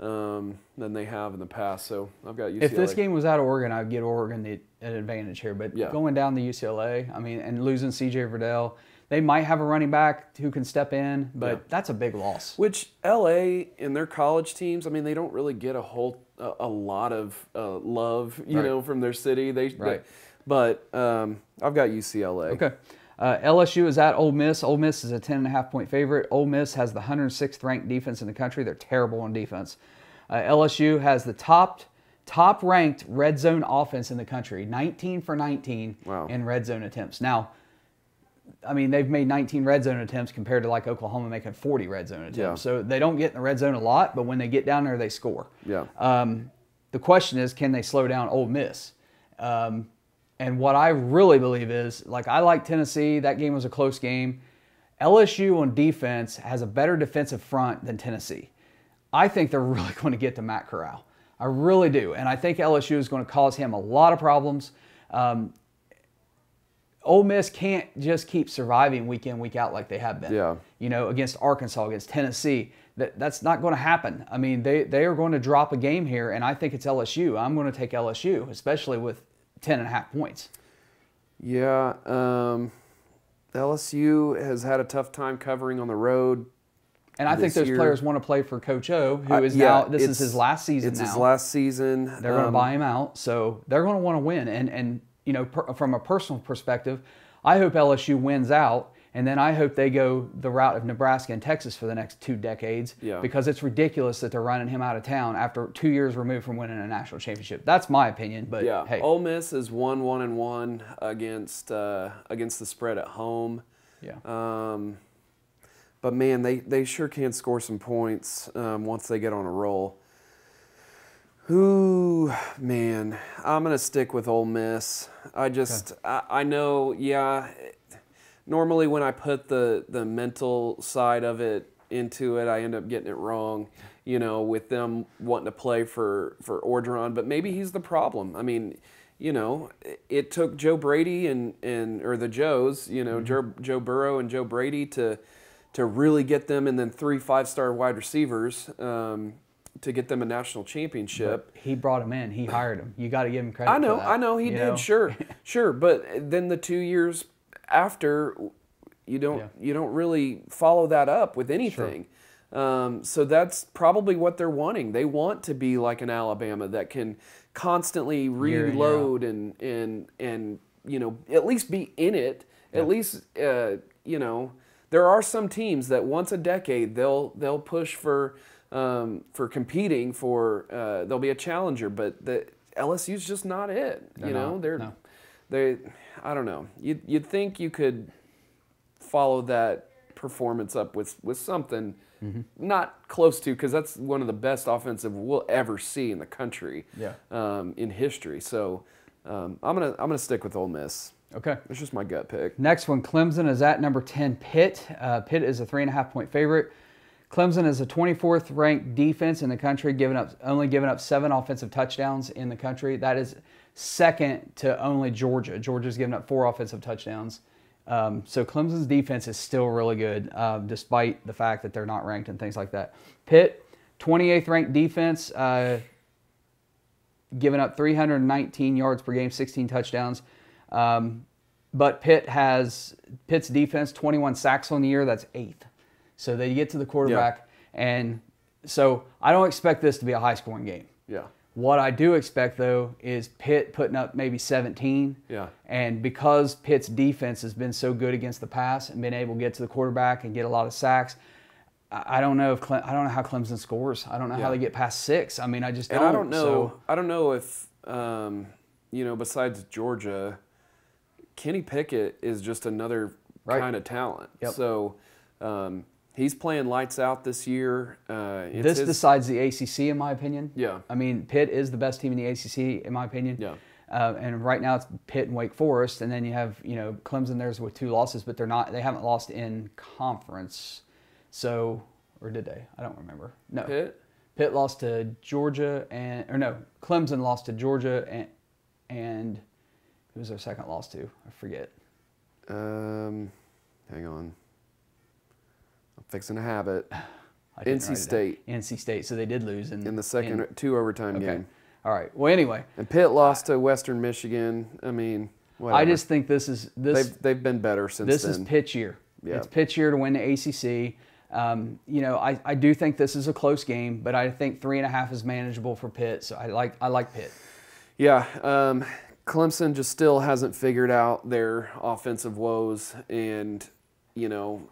um, than they have in the past. So I've got UCLA. If this game was out of Oregon, I'd get Oregon the, an advantage here. But Yeah. going down to UCLA, I mean, and losing CJ Verdell, they might have a running back who can step in, but Yeah. that's a big loss. Which LA and their college teams, I mean, they don't really get a whole a, a lot of uh, love, you Right. know, from their city. They, Right. but um, I've got UCLA. Okay. Uh, LSU is at Ole Miss. Ole Miss is a 10 and a half point favorite. Ole Miss has the 106th ranked defense in the country. They're terrible on defense. Uh, LSU has the top top ranked red zone offense in the country, 19 for 19 Wow. in red zone attempts. Now, I mean, they've made 19 red zone attempts compared to like Oklahoma making 40 red zone attempts. Yeah. So they don't get in the red zone a lot, but when they get down there, they score. Yeah. Um, the question is, can they slow down Ole Miss? Um, and what I really believe is, like, I like Tennessee. That game was a close game. LSU on defense has a better defensive front than Tennessee. I think they're really going to get to Matt Corral. I really do. And I think LSU is going to cause him a lot of problems. Um, Ole Miss can't just keep surviving week in, week out like they have been. Yeah. You know, against Arkansas, against Tennessee. That, that's not going to happen. I mean, they, they are going to drop a game here, and I think it's LSU. I'm going to take LSU, especially with 10 and a half points. Yeah, um, LSU has had a tough time covering on the road. And I think those year- players want to play for Coach O, who is is yeah, now, this is his last season It's now. his last season. They're going to Um, buy him out, so they're going to want to win. And and you know, per, from a personal perspective, I hope LSU wins out, and then I hope they go the route of Nebraska and Texas for the next two decades. Yeah. Because it's ridiculous that they're running him out of town after two years removed from winning a national championship. That's my opinion, but Yeah, hey, Ole Miss is one one and one against uh, against the spread at home. yeah, Um, but man, they, they sure can score some points um, once they get on a roll. Ooh, man, I'm gonna stick with Ole Miss. I just I, I know, yeah. Normally, when I put the the mental side of it into it, I end up getting it wrong. You know, with them wanting to play for for Orgeron, but maybe he's the problem. I mean, you know, it- it took Joe Brady and and or the Joes, you know, Joe, Joe Burrow and Joe Brady to to really get them, and then three five star wide receivers um, to get them a national championship. he brought him in, he hired him. You got to give him credit. I know, for that, I know he did. Sure, sure. But then the two years after, you don't Yeah. you don't really follow that up with anything. Um, so that's probably what they're wanting. They want to be like an Alabama that can constantly Year in, year reload and and and you know at least be in it. At least uh, you know there are some teams that once a decade they'll they'll push for um, for competing for uh, they'll be a challenger, but the LSU's just not it. They're you know not, they're no. they I don't know. You'd you'd think you could follow that performance up with with something Mm-hmm. not close to because that's one of the best offensive we'll ever see in the country Yeah. um, in history. So um, I'm gonna I'm gonna stick with Ole Miss. Okay. It's just my gut pick. Next one, Clemson is at number 10, Pitt. Uh, Pitt is a three and a half point favorite. Clemson is the 24th ranked defense in the country, giving up only giving up seven offensive touchdowns in the country. That is second to only Georgia. Georgia's given up four offensive touchdowns. Um, so Clemson's defense is still really good, um, despite the fact that they're not ranked and things like that. Pitt, 28th ranked defense, uh, giving up 319 yards per game, 16 touchdowns. Um, but Pitt has Pitt's defense 21 sacks on the year. That's eighth. So they get to the quarterback, and so I don't expect this to be a high scoring game. Yeah. What I do expect though is Pitt putting up maybe 17. Yeah. And because Pitt's defense has been so good against the pass and been able to get to the quarterback and get a lot of sacks, I I don't know if Cle- I don't know how Clemson scores. I don't know Yeah. how they get past six. I mean, I just don't. And I don't know. So, I don't know if um, you know. Besides Georgia, Kenny Pickett is just another Right. kind of talent. Yep. So um, he's playing lights out this year. Uh, this his- decides the ACC, in my opinion. Yeah. I mean, Pitt is the best team in the ACC, in my opinion. Yeah. Uh, and right now it's Pitt and Wake Forest, and then you have you know Clemson. There's with two losses, but they're not. They haven't lost in conference. So, or did they? I don't remember. No. Pitt. Pitt lost to Georgia, and or no, Clemson lost to Georgia, and and who was their second loss to? I forget. Um, hang on. I'm fixing a habit I NC. State. NC State. So they did lose in in the second in- two overtime okay. game. All right. Well, anyway, And Pitt lost to Western Michigan. I mean, whatever. I just think this is this. they've they've been better since this then. is Pitt's year. Yeah. It's Pitt's year to win the ACC. Um, you know, I, I do think this is a close game, but I think three and a half is manageable for Pitt. So I like I like Pitt. Yeah, um, Clemson just still hasn't figured out their offensive woes, and you know,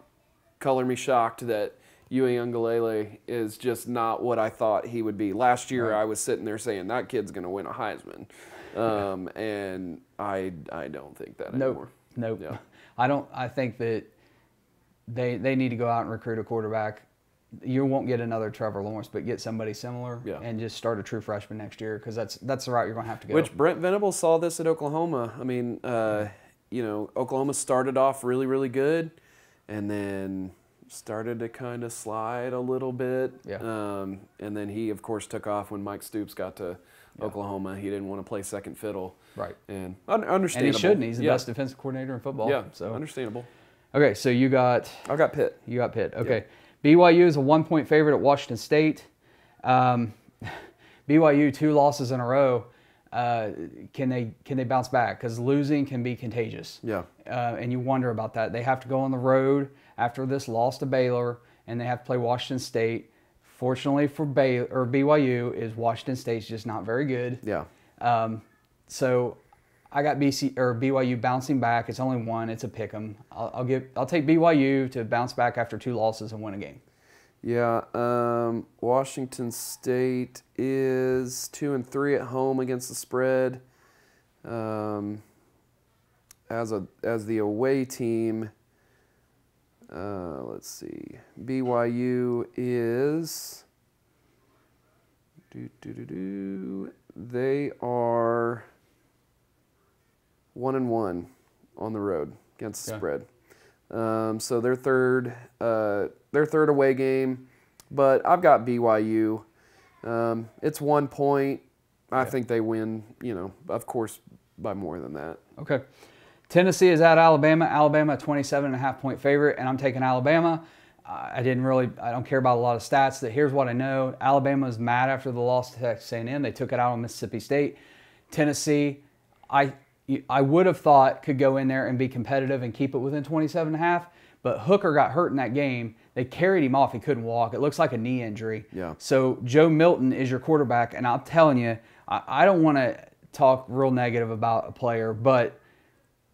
color me shocked that Uiagalelei is just not what I thought he would be. Last year, Right. I was sitting there saying that kid's going to win a Heisman, um, and I I don't think that Nope. anymore. Nope. Yeah. I don't. I think that they they need to go out and recruit a quarterback. You won't get another Trevor Lawrence, but get somebody similar Yeah. and just start a true freshman next year because that's that's the route you're going to have to go. Which Brent Venables saw this at Oklahoma. I mean, uh, you know, Oklahoma started off really, really good, and then started to kind of slide a little bit. Yeah. Um, and then he, of course, took off when Mike Stoops got to Oklahoma. He didn't want to play second fiddle. Right. And un- and understandable. he shouldn't. He's the yeah. best defensive coordinator in football. Yeah. So understandable. okay, so you got I got Pitt. You got Pitt. Okay. BYU is a one point favorite at Washington State. Um, BYU two losses in a row. Uh, can they can they bounce back? Because losing can be contagious. Yeah. Uh, and you wonder about that. They have to go on the road after this loss to Baylor, and they have to play Washington State. Fortunately for Bay or BYU, is Washington State's just not very good. Yeah. Um, so I got BC or BYU bouncing back. It's only one. It's a pick 'em. I'll, I'll give. I'll take BYU to bounce back after two losses and win a game. Yeah, um, Washington State is two and three at home against the spread. Um, as a as the away team, uh, let's see, BYU is. Do, do, do, do, they are one and one on the road against the Okay. spread. Um, so their third, uh, their third away game, but I've got BYU. Um, it's one point. I think they win. You know, of course, by more than that. Okay. Tennessee is at Alabama. Alabama, a 27 and a half point favorite, and I'm taking Alabama. I I didn't really, I don't care about a lot of stats. That here's what I know: Alabama is mad after the loss to Texas A&M. They took it out on Mississippi State. Tennessee, I I would have thought could go in there and be competitive and keep it within 27 and a half. But Hooker got hurt in that game. They carried him off. He couldn't walk. It looks like a knee injury. Yeah. So Joe Milton is your quarterback, and I'm telling you, I, I don't want to talk real negative about a player, but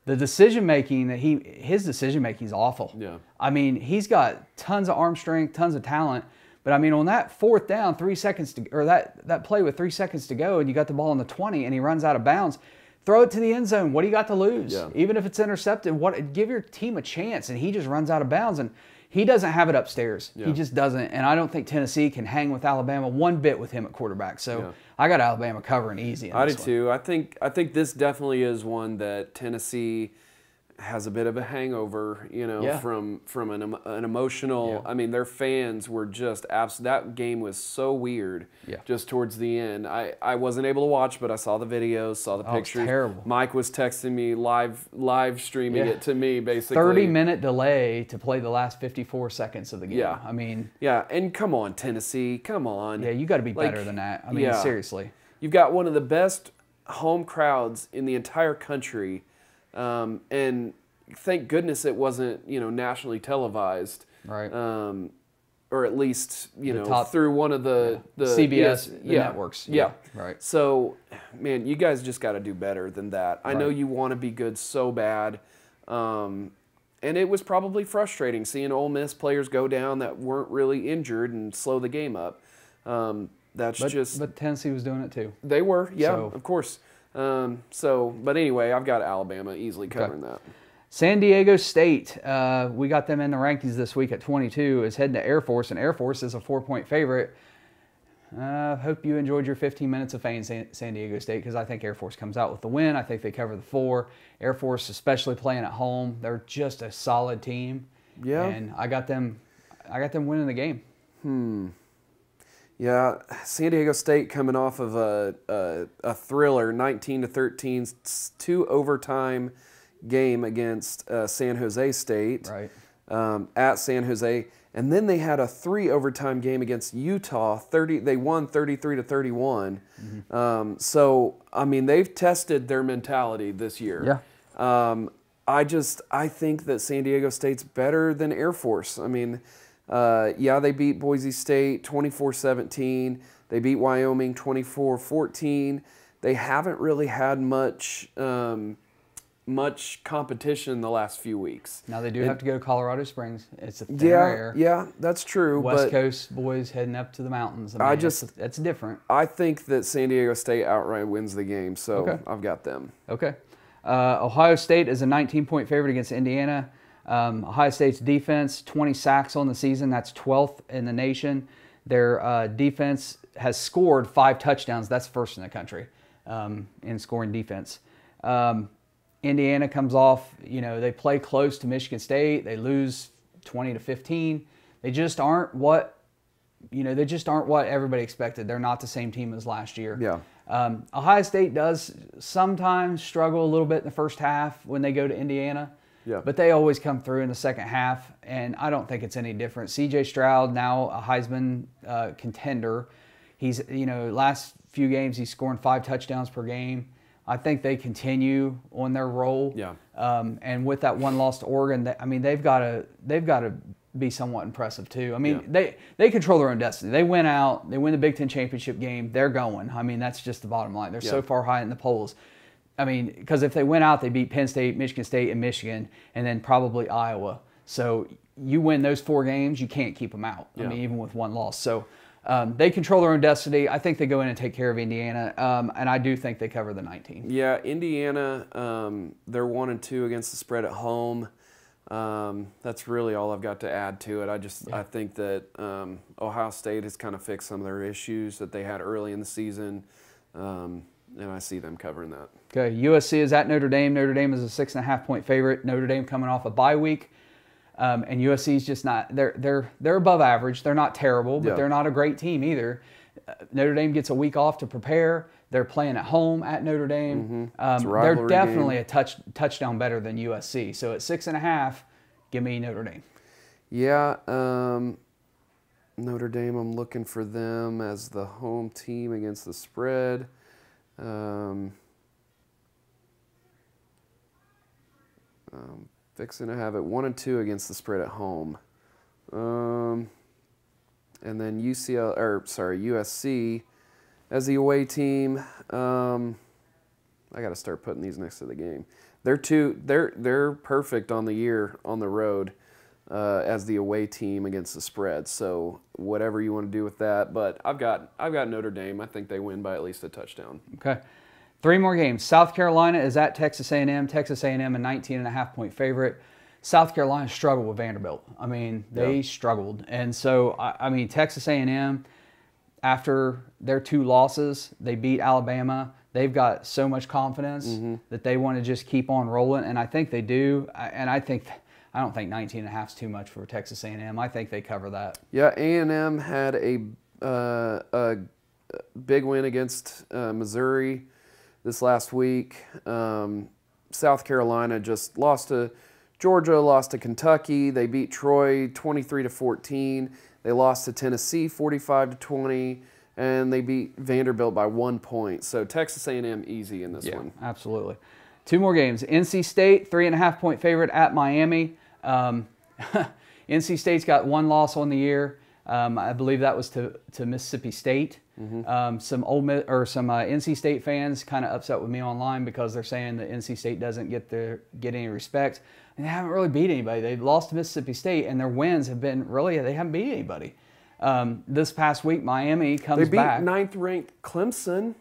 the decision making that he his decision making is awful. Yeah. I mean, he's got tons of arm strength, tons of talent, but I mean, on that fourth down, three seconds to or that that play with three seconds to go, and you got the ball in the twenty, and he runs out of bounds. Throw it to the end zone. What do you got to lose? Yeah. Even if it's intercepted, what give your team a chance, and he just runs out of bounds and. He doesn't have it upstairs. Yeah. He just doesn't, and I don't think Tennessee can hang with Alabama one bit with him at quarterback. So Yeah. I got Alabama covering easy. in I do one. too. I think I think this definitely is one that Tennessee has a bit of a hangover, you know, Yeah. from from an, an emotional. Yeah. I mean, their fans were just abs- That game was so weird. Yeah. Just towards the end, I, I wasn't able to watch, but I saw the videos, saw the Oh, pictures. terrible. Mike was texting me live live streaming Yeah. it to me basically. 30 minute delay to play the last 54 seconds of the game. Yeah. I mean, Yeah, and come on, Tennessee, come on. yeah, you got to be Like, better than that. I mean, seriously. You've got one of the best home crowds in the entire country, um, and thank goodness it wasn't you know nationally televised, Right. um, or at least you The know top- through one of the the CBS, the yeah, networks. Yeah. Yeah, right. So, man, you guys just got to do better than that. I know you want to be good so bad. Um, and it was probably frustrating seeing Ole Miss players go down that weren't really injured and slow the game up. Um, that's But, just but Tennessee was doing it too. they were, yeah, So- of course. Um, so, but anyway, I've got Alabama easily covering that. San Diego State, uh, we got them in the rankings this week at 22, is heading to Air Force, and Air Force is a four point favorite. Uh, hope you enjoyed your 15 minutes of fame San, San Diego State because I think Air Force comes out with the win. I think they cover the four. Air Force, especially playing at home, they're just a solid team. Yeah. and I got them. I got them winning the game. Yeah, San Diego State coming off of a a, a thriller, 19 to 13, s- two overtime game against uh, San Jose State. Right. um, at San Jose, and then they had a three overtime game against Utah. Thirty, they won thirty three to thirty one. Um, so I mean, they've tested their mentality this year. Yeah. Um, I just I think that San Diego State's better than Air Force. I mean, uh, yeah, they beat Boise State 24-17. They beat Wyoming 24-14. They haven't really had much. Um, much competition the last few weeks. Now they do have to go to Colorado Springs. It's a thin Yeah, air. yeah, that's true. West Coast boys heading up to the mountains. I mean, just- it's, it's different. I think that San Diego State outright wins the game, so Okay. I've got them. Okay. Uh, Ohio State is a 19 point favorite against Indiana. Um, Ohio State's defense, 20 sacks on the season. That's 12th in the nation. Their uh, defense has scored five touchdowns. That's first in the country um, in scoring defense. Um, Indiana comes off, you know, they play close to Michigan State. They lose 20 to 15. They just aren't what, you know, they just aren't what everybody expected. They're not the same team as last year. Yeah. Um, Ohio State does sometimes struggle a little bit in the first half when they go to Indiana. Yeah. But they always come through in the second half, and I don't think it's any different. C.J. Stroud now a Heisman uh, contender. He's you know last few games he's scoring five touchdowns per game. I think they continue on their roll. Yeah. Um, and with that one loss to Oregon, they, I mean they've got to they've got to be somewhat impressive too. I mean Yeah. they they control their own destiny. They went out, they win the Big Ten championship game. They're going. I mean that's just the bottom line. They're so far high in the polls. I mean, because if they went out, they beat Penn State, Michigan State, and Michigan, and then probably Iowa. So you win those four games, you can't keep them out. I mean, even with one loss. So um, they control their own destiny. I think they go in and take care of Indiana, um, and I do think they cover the 19. Yeah, Indiana, um, they're one and two against the spread at home. Um, that's really all I've got to add to it. I just I think that um, Ohio State has kind of fixed some of their issues that they had early in the season, um, and I see them covering that. Okay, USC is at Notre Dame. Notre Dame is a six and a half point favorite. Notre Dame coming off a bye week, um, and USC is just not. They're they're they're above average. They're not terrible, but Yeah. they're not a great team either. Uh, Notre Dame gets a week off to prepare. They're playing at home at Notre Dame. Mm-hmm. Um, they're definitely game. a touch touchdown better than USC. So at six and a half, give me Notre Dame. Yeah, um, Notre Dame. I'm looking for them as the home team against the spread. Um, um, fixing to have it one and two against the spread at home. Um, and then UCL or sorry USC as the away team. Um, I got to start putting these next to the game. They're two. They're they're perfect on the year on the road uh, as the away team against the spread. So whatever you want to do with that, but I've got I've got Notre Dame. I think they win by at least a touchdown. Okay. Three more games. South Carolina is at Texas A&M. Texas A&M a 19 and a half point favorite. South Carolina struggled with Vanderbilt. I mean, they Yeah. struggled. And so I, I mean, Texas A&M after their two losses, they beat Alabama. They've got so much confidence that they want to just keep on rolling and I think they do. And I think I don't think 19 and a half is too much for Texas A&M. I think they cover that. Yeah, A and M had a uh, a big win against uh, Missouri this last week. Um, South Carolina just lost to Georgia, lost to Kentucky. They beat Troy 23 to 14. They lost to Tennessee 45 to 20, and they beat Vanderbilt by one point. So Texas A&M easy in this Yeah, one. absolutely. Two more games. NC State, three and a half point favorite at Miami. Um, NC State's got one loss on the year. Um, I believe that was to, to Mississippi State. Um, some old Mi- or some uh, NC State fans kind of upset with me online because they're saying that NC State doesn't get their get any respect. And they haven't really beat anybody. They've lost to Mississippi State, and their wins have been really they haven't beat anybody. Um, this past week, Miami comes They beat back. ninth ranked Clemson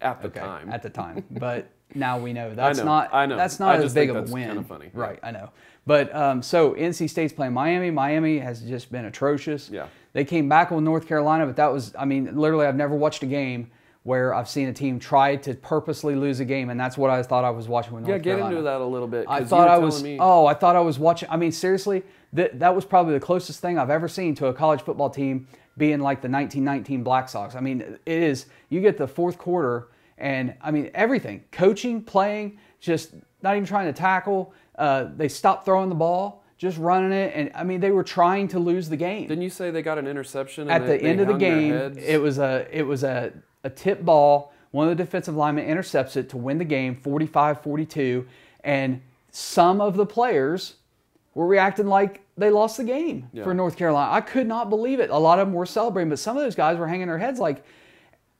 at the Okay, time. At the time, but now we know that's know, not. I know. That's I not as big of a win. kinda funny, yeah. right? I know. But um, so NC State's playing Miami. Miami has just been atrocious. Yeah. They came back with North Carolina, but that was. I mean, literally, I've never watched a game where I've seen a team try to purposely lose a game, and that's what I thought I was watching with North yeah, get Carolina. into that a little bit. I thought I was. me- Oh, I thought I was watching. I mean, seriously, that that was probably the closest thing I've ever seen to a college football team being like the 1919 Black Sox. I mean, it is. You get the fourth quarter, and I mean everything: coaching, playing, just not even trying to tackle. Uh, they stopped throwing the ball, just running it, and I mean they were trying to lose the game Didn't you say they got an interception? at the they- they end of the game, it was a it was a, a tip ball. One of the defensive linemen intercepts it to win the game 45-42 and some of the players were reacting like they lost the game Yeah. for North Carolina. I could not believe it. A lot of them were celebrating, but some of those guys were hanging their heads like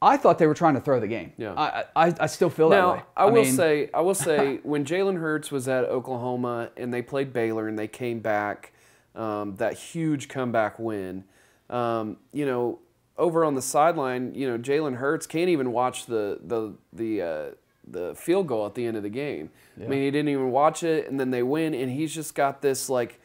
I thought they were trying to throw the game. Yeah. I, I, I still feel that Now way. I, will mean, say, I will say, when Jalen Hurts was at Oklahoma and they played Baylor and they came back, um, that huge comeback win. Um, you know, over on the sideline, you know, Jalen Hurts can't even watch the the the uh, the field goal at the end of the game. I mean, he didn't even watch it, and then they win, and he's just got this like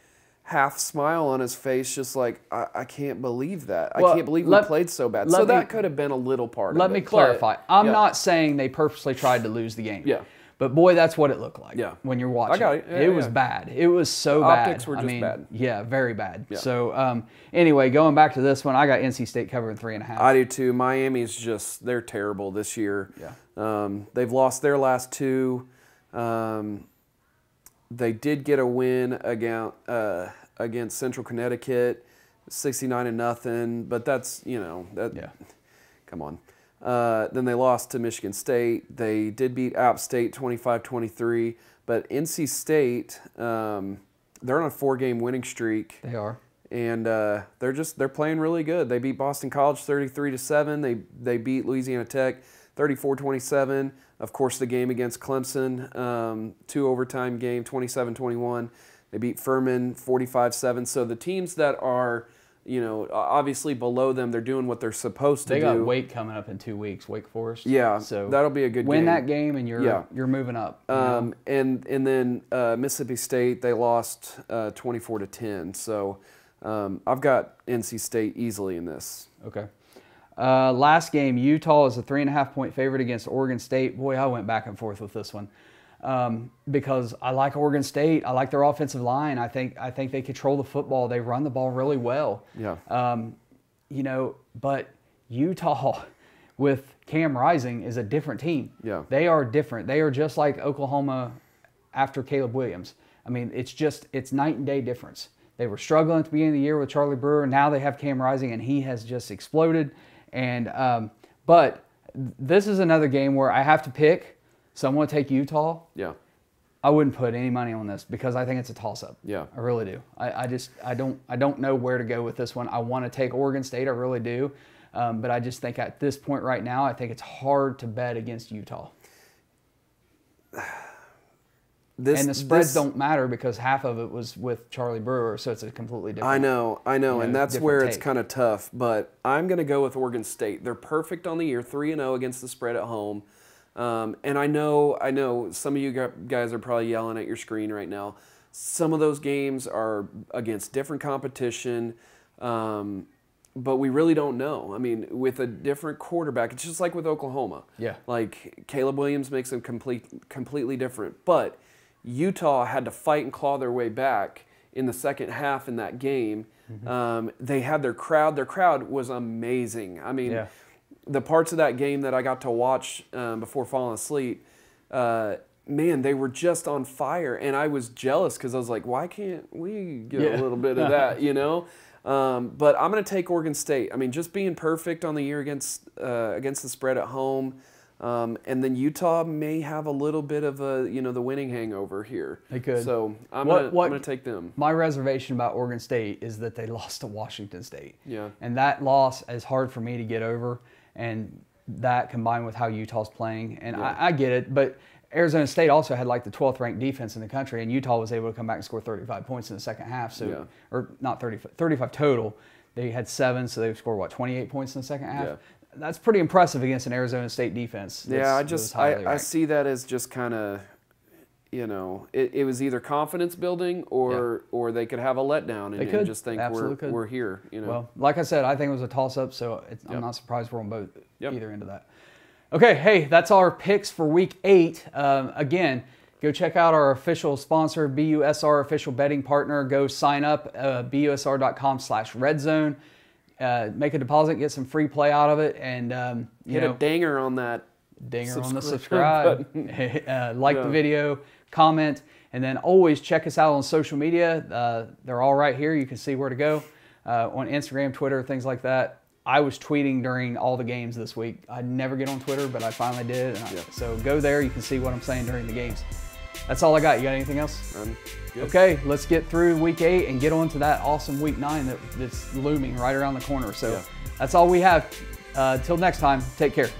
half smile on his face, just like I, I can't believe that. Well, I can't believe let- we played so bad. So me- that could have been a little part Let of it. me but- clarify. I'm yeah. not saying they purposely tried to lose the game. Yeah. But boy, that's what it looked like. Yeah. When you're watching. got it. Yeah, it was bad. It was so The bad. optics were I just mean, bad. Yeah, very bad. Yeah. So um, anyway, going back to this one, I got NC State covering three and a half. I do too. Miami's just they're terrible this year. Yeah. Um, they've lost their last two. Um, they did get a win against uh, against Central Connecticut, sixty nine and nothing. But that's you know that. Yeah. Come on. Uh, then they lost to Michigan State. They did beat App State 25-23. But NC State, um, they're on a four-game winning streak they are. and uh, they're just they're playing really good. They beat Boston College 33 to 7. They they beat Louisiana Tech 34-27. Of course, the game against Clemson, um, two overtime game 27-21. They beat Furman 45-7. So the teams that are, you know, obviously below them, they're doing what they're supposed to do. They got Wake coming up in two weeks. Wake Forest. Yeah, So that'll be a good win game. that game and you're Yeah. you're moving up. you? Um, and and then uh, Mississippi State they lost uh, 24 to 10. So um, I've got NC State easily in this. Okay. Uh, last game, Utah is a three and a half point favorite against Oregon State. Boy, I went back and forth with this one um, because I like Oregon State. I like their offensive line. I think I think they control the football. They run the ball really well. Yeah. Um, you know, but Utah with Cam Rising is a different team. Yeah. They are different. They are just like Oklahoma after Caleb Williams. I mean, it's just it's night and day difference. They were struggling at the beginning of the year with Charlie Brewer. Now they have Cam Rising, and he has just exploded. And um, but this is another game where I have to pick. So I'm going to take Utah. Yeah. I wouldn't put any money on this because I think it's a toss up. Yeah. I really do. I, I just I don't I don't know where to go with this one. I want to take Oregon State. I really do. Um, but I just think at this point right now, I think it's hard to bet against Utah. This, and the spreads this- don't matter because half of it was with Charlie Brewer, so it's a completely different. I know, I know, you and that's where it's kind of tough. But I'm going to go with Oregon State. They're perfect on the year, three and zero against the spread at home. Um, and I know, I know, some of you guys are probably yelling at your screen right now. Some of those games are against different competition, um, but we really don't know. I mean, with a different quarterback, it's just like with Oklahoma. Yeah. Like Caleb Williams makes them complete, completely different. But Utah had to fight and claw their way back in the second half in that game. Mm-hmm. Um, they had their crowd. Their crowd was amazing. I mean, Yeah. the parts of that game that I got to watch um, before falling asleep, uh, man, they were just on fire, and I was jealous because I was like, why can't we get Yeah. a little bit of that, you know? Um, but I'm going to take Oregon State. I mean, just being perfect on the year against uh, against the spread at home, um, and then Utah may have a little bit of a you know the winning hangover here. They could. So I'm What- going what- to take them. My reservation about Oregon State is that they lost to Washington State. Yeah. And that loss is hard for me to get over. And that combined with how Utah's playing, and I, I get it, but Arizona State also had like the 12th ranked defense in the country, and Utah was able to come back and score 35 points in the second half. So, Yeah. or not 35, 35 total. They had seven, so they scored what 28 points in the second half. Yeah. That's pretty impressive against an Arizona State defense. Yeah, I just I, I see that as just kind of, you know, it, it was either confidence building or or they could have a letdown and, They and could. just think Absolutely we're could. we're here. You know. Well, like I said, I think it was a toss up, so it's, I'm not surprised we're on both Yep. either end of that. Okay, hey, that's our picks for week eight. Um, again, go check out our official sponsor, BUSR official betting partner. Go sign up, uh, busr.com slash red zone. Uh, make a deposit, get some free play out of it, and um, you Hit know, a dinger on that. dinger on the subscribe uh, like the video, comment, and then always check us out on social media. Uh, they're all right here. You can see where to go uh, on Instagram, Twitter, things like that. I was tweeting during all the games this week. I never get on Twitter, but I finally did. I- Yeah. So go there. You can see what I'm saying during the games. That's all I got. You got anything else? Good. Okay, let's get through week eight and get on to that awesome week nine that, that's looming right around the corner. So Yeah. that's all we have. Uh, till next time, take care.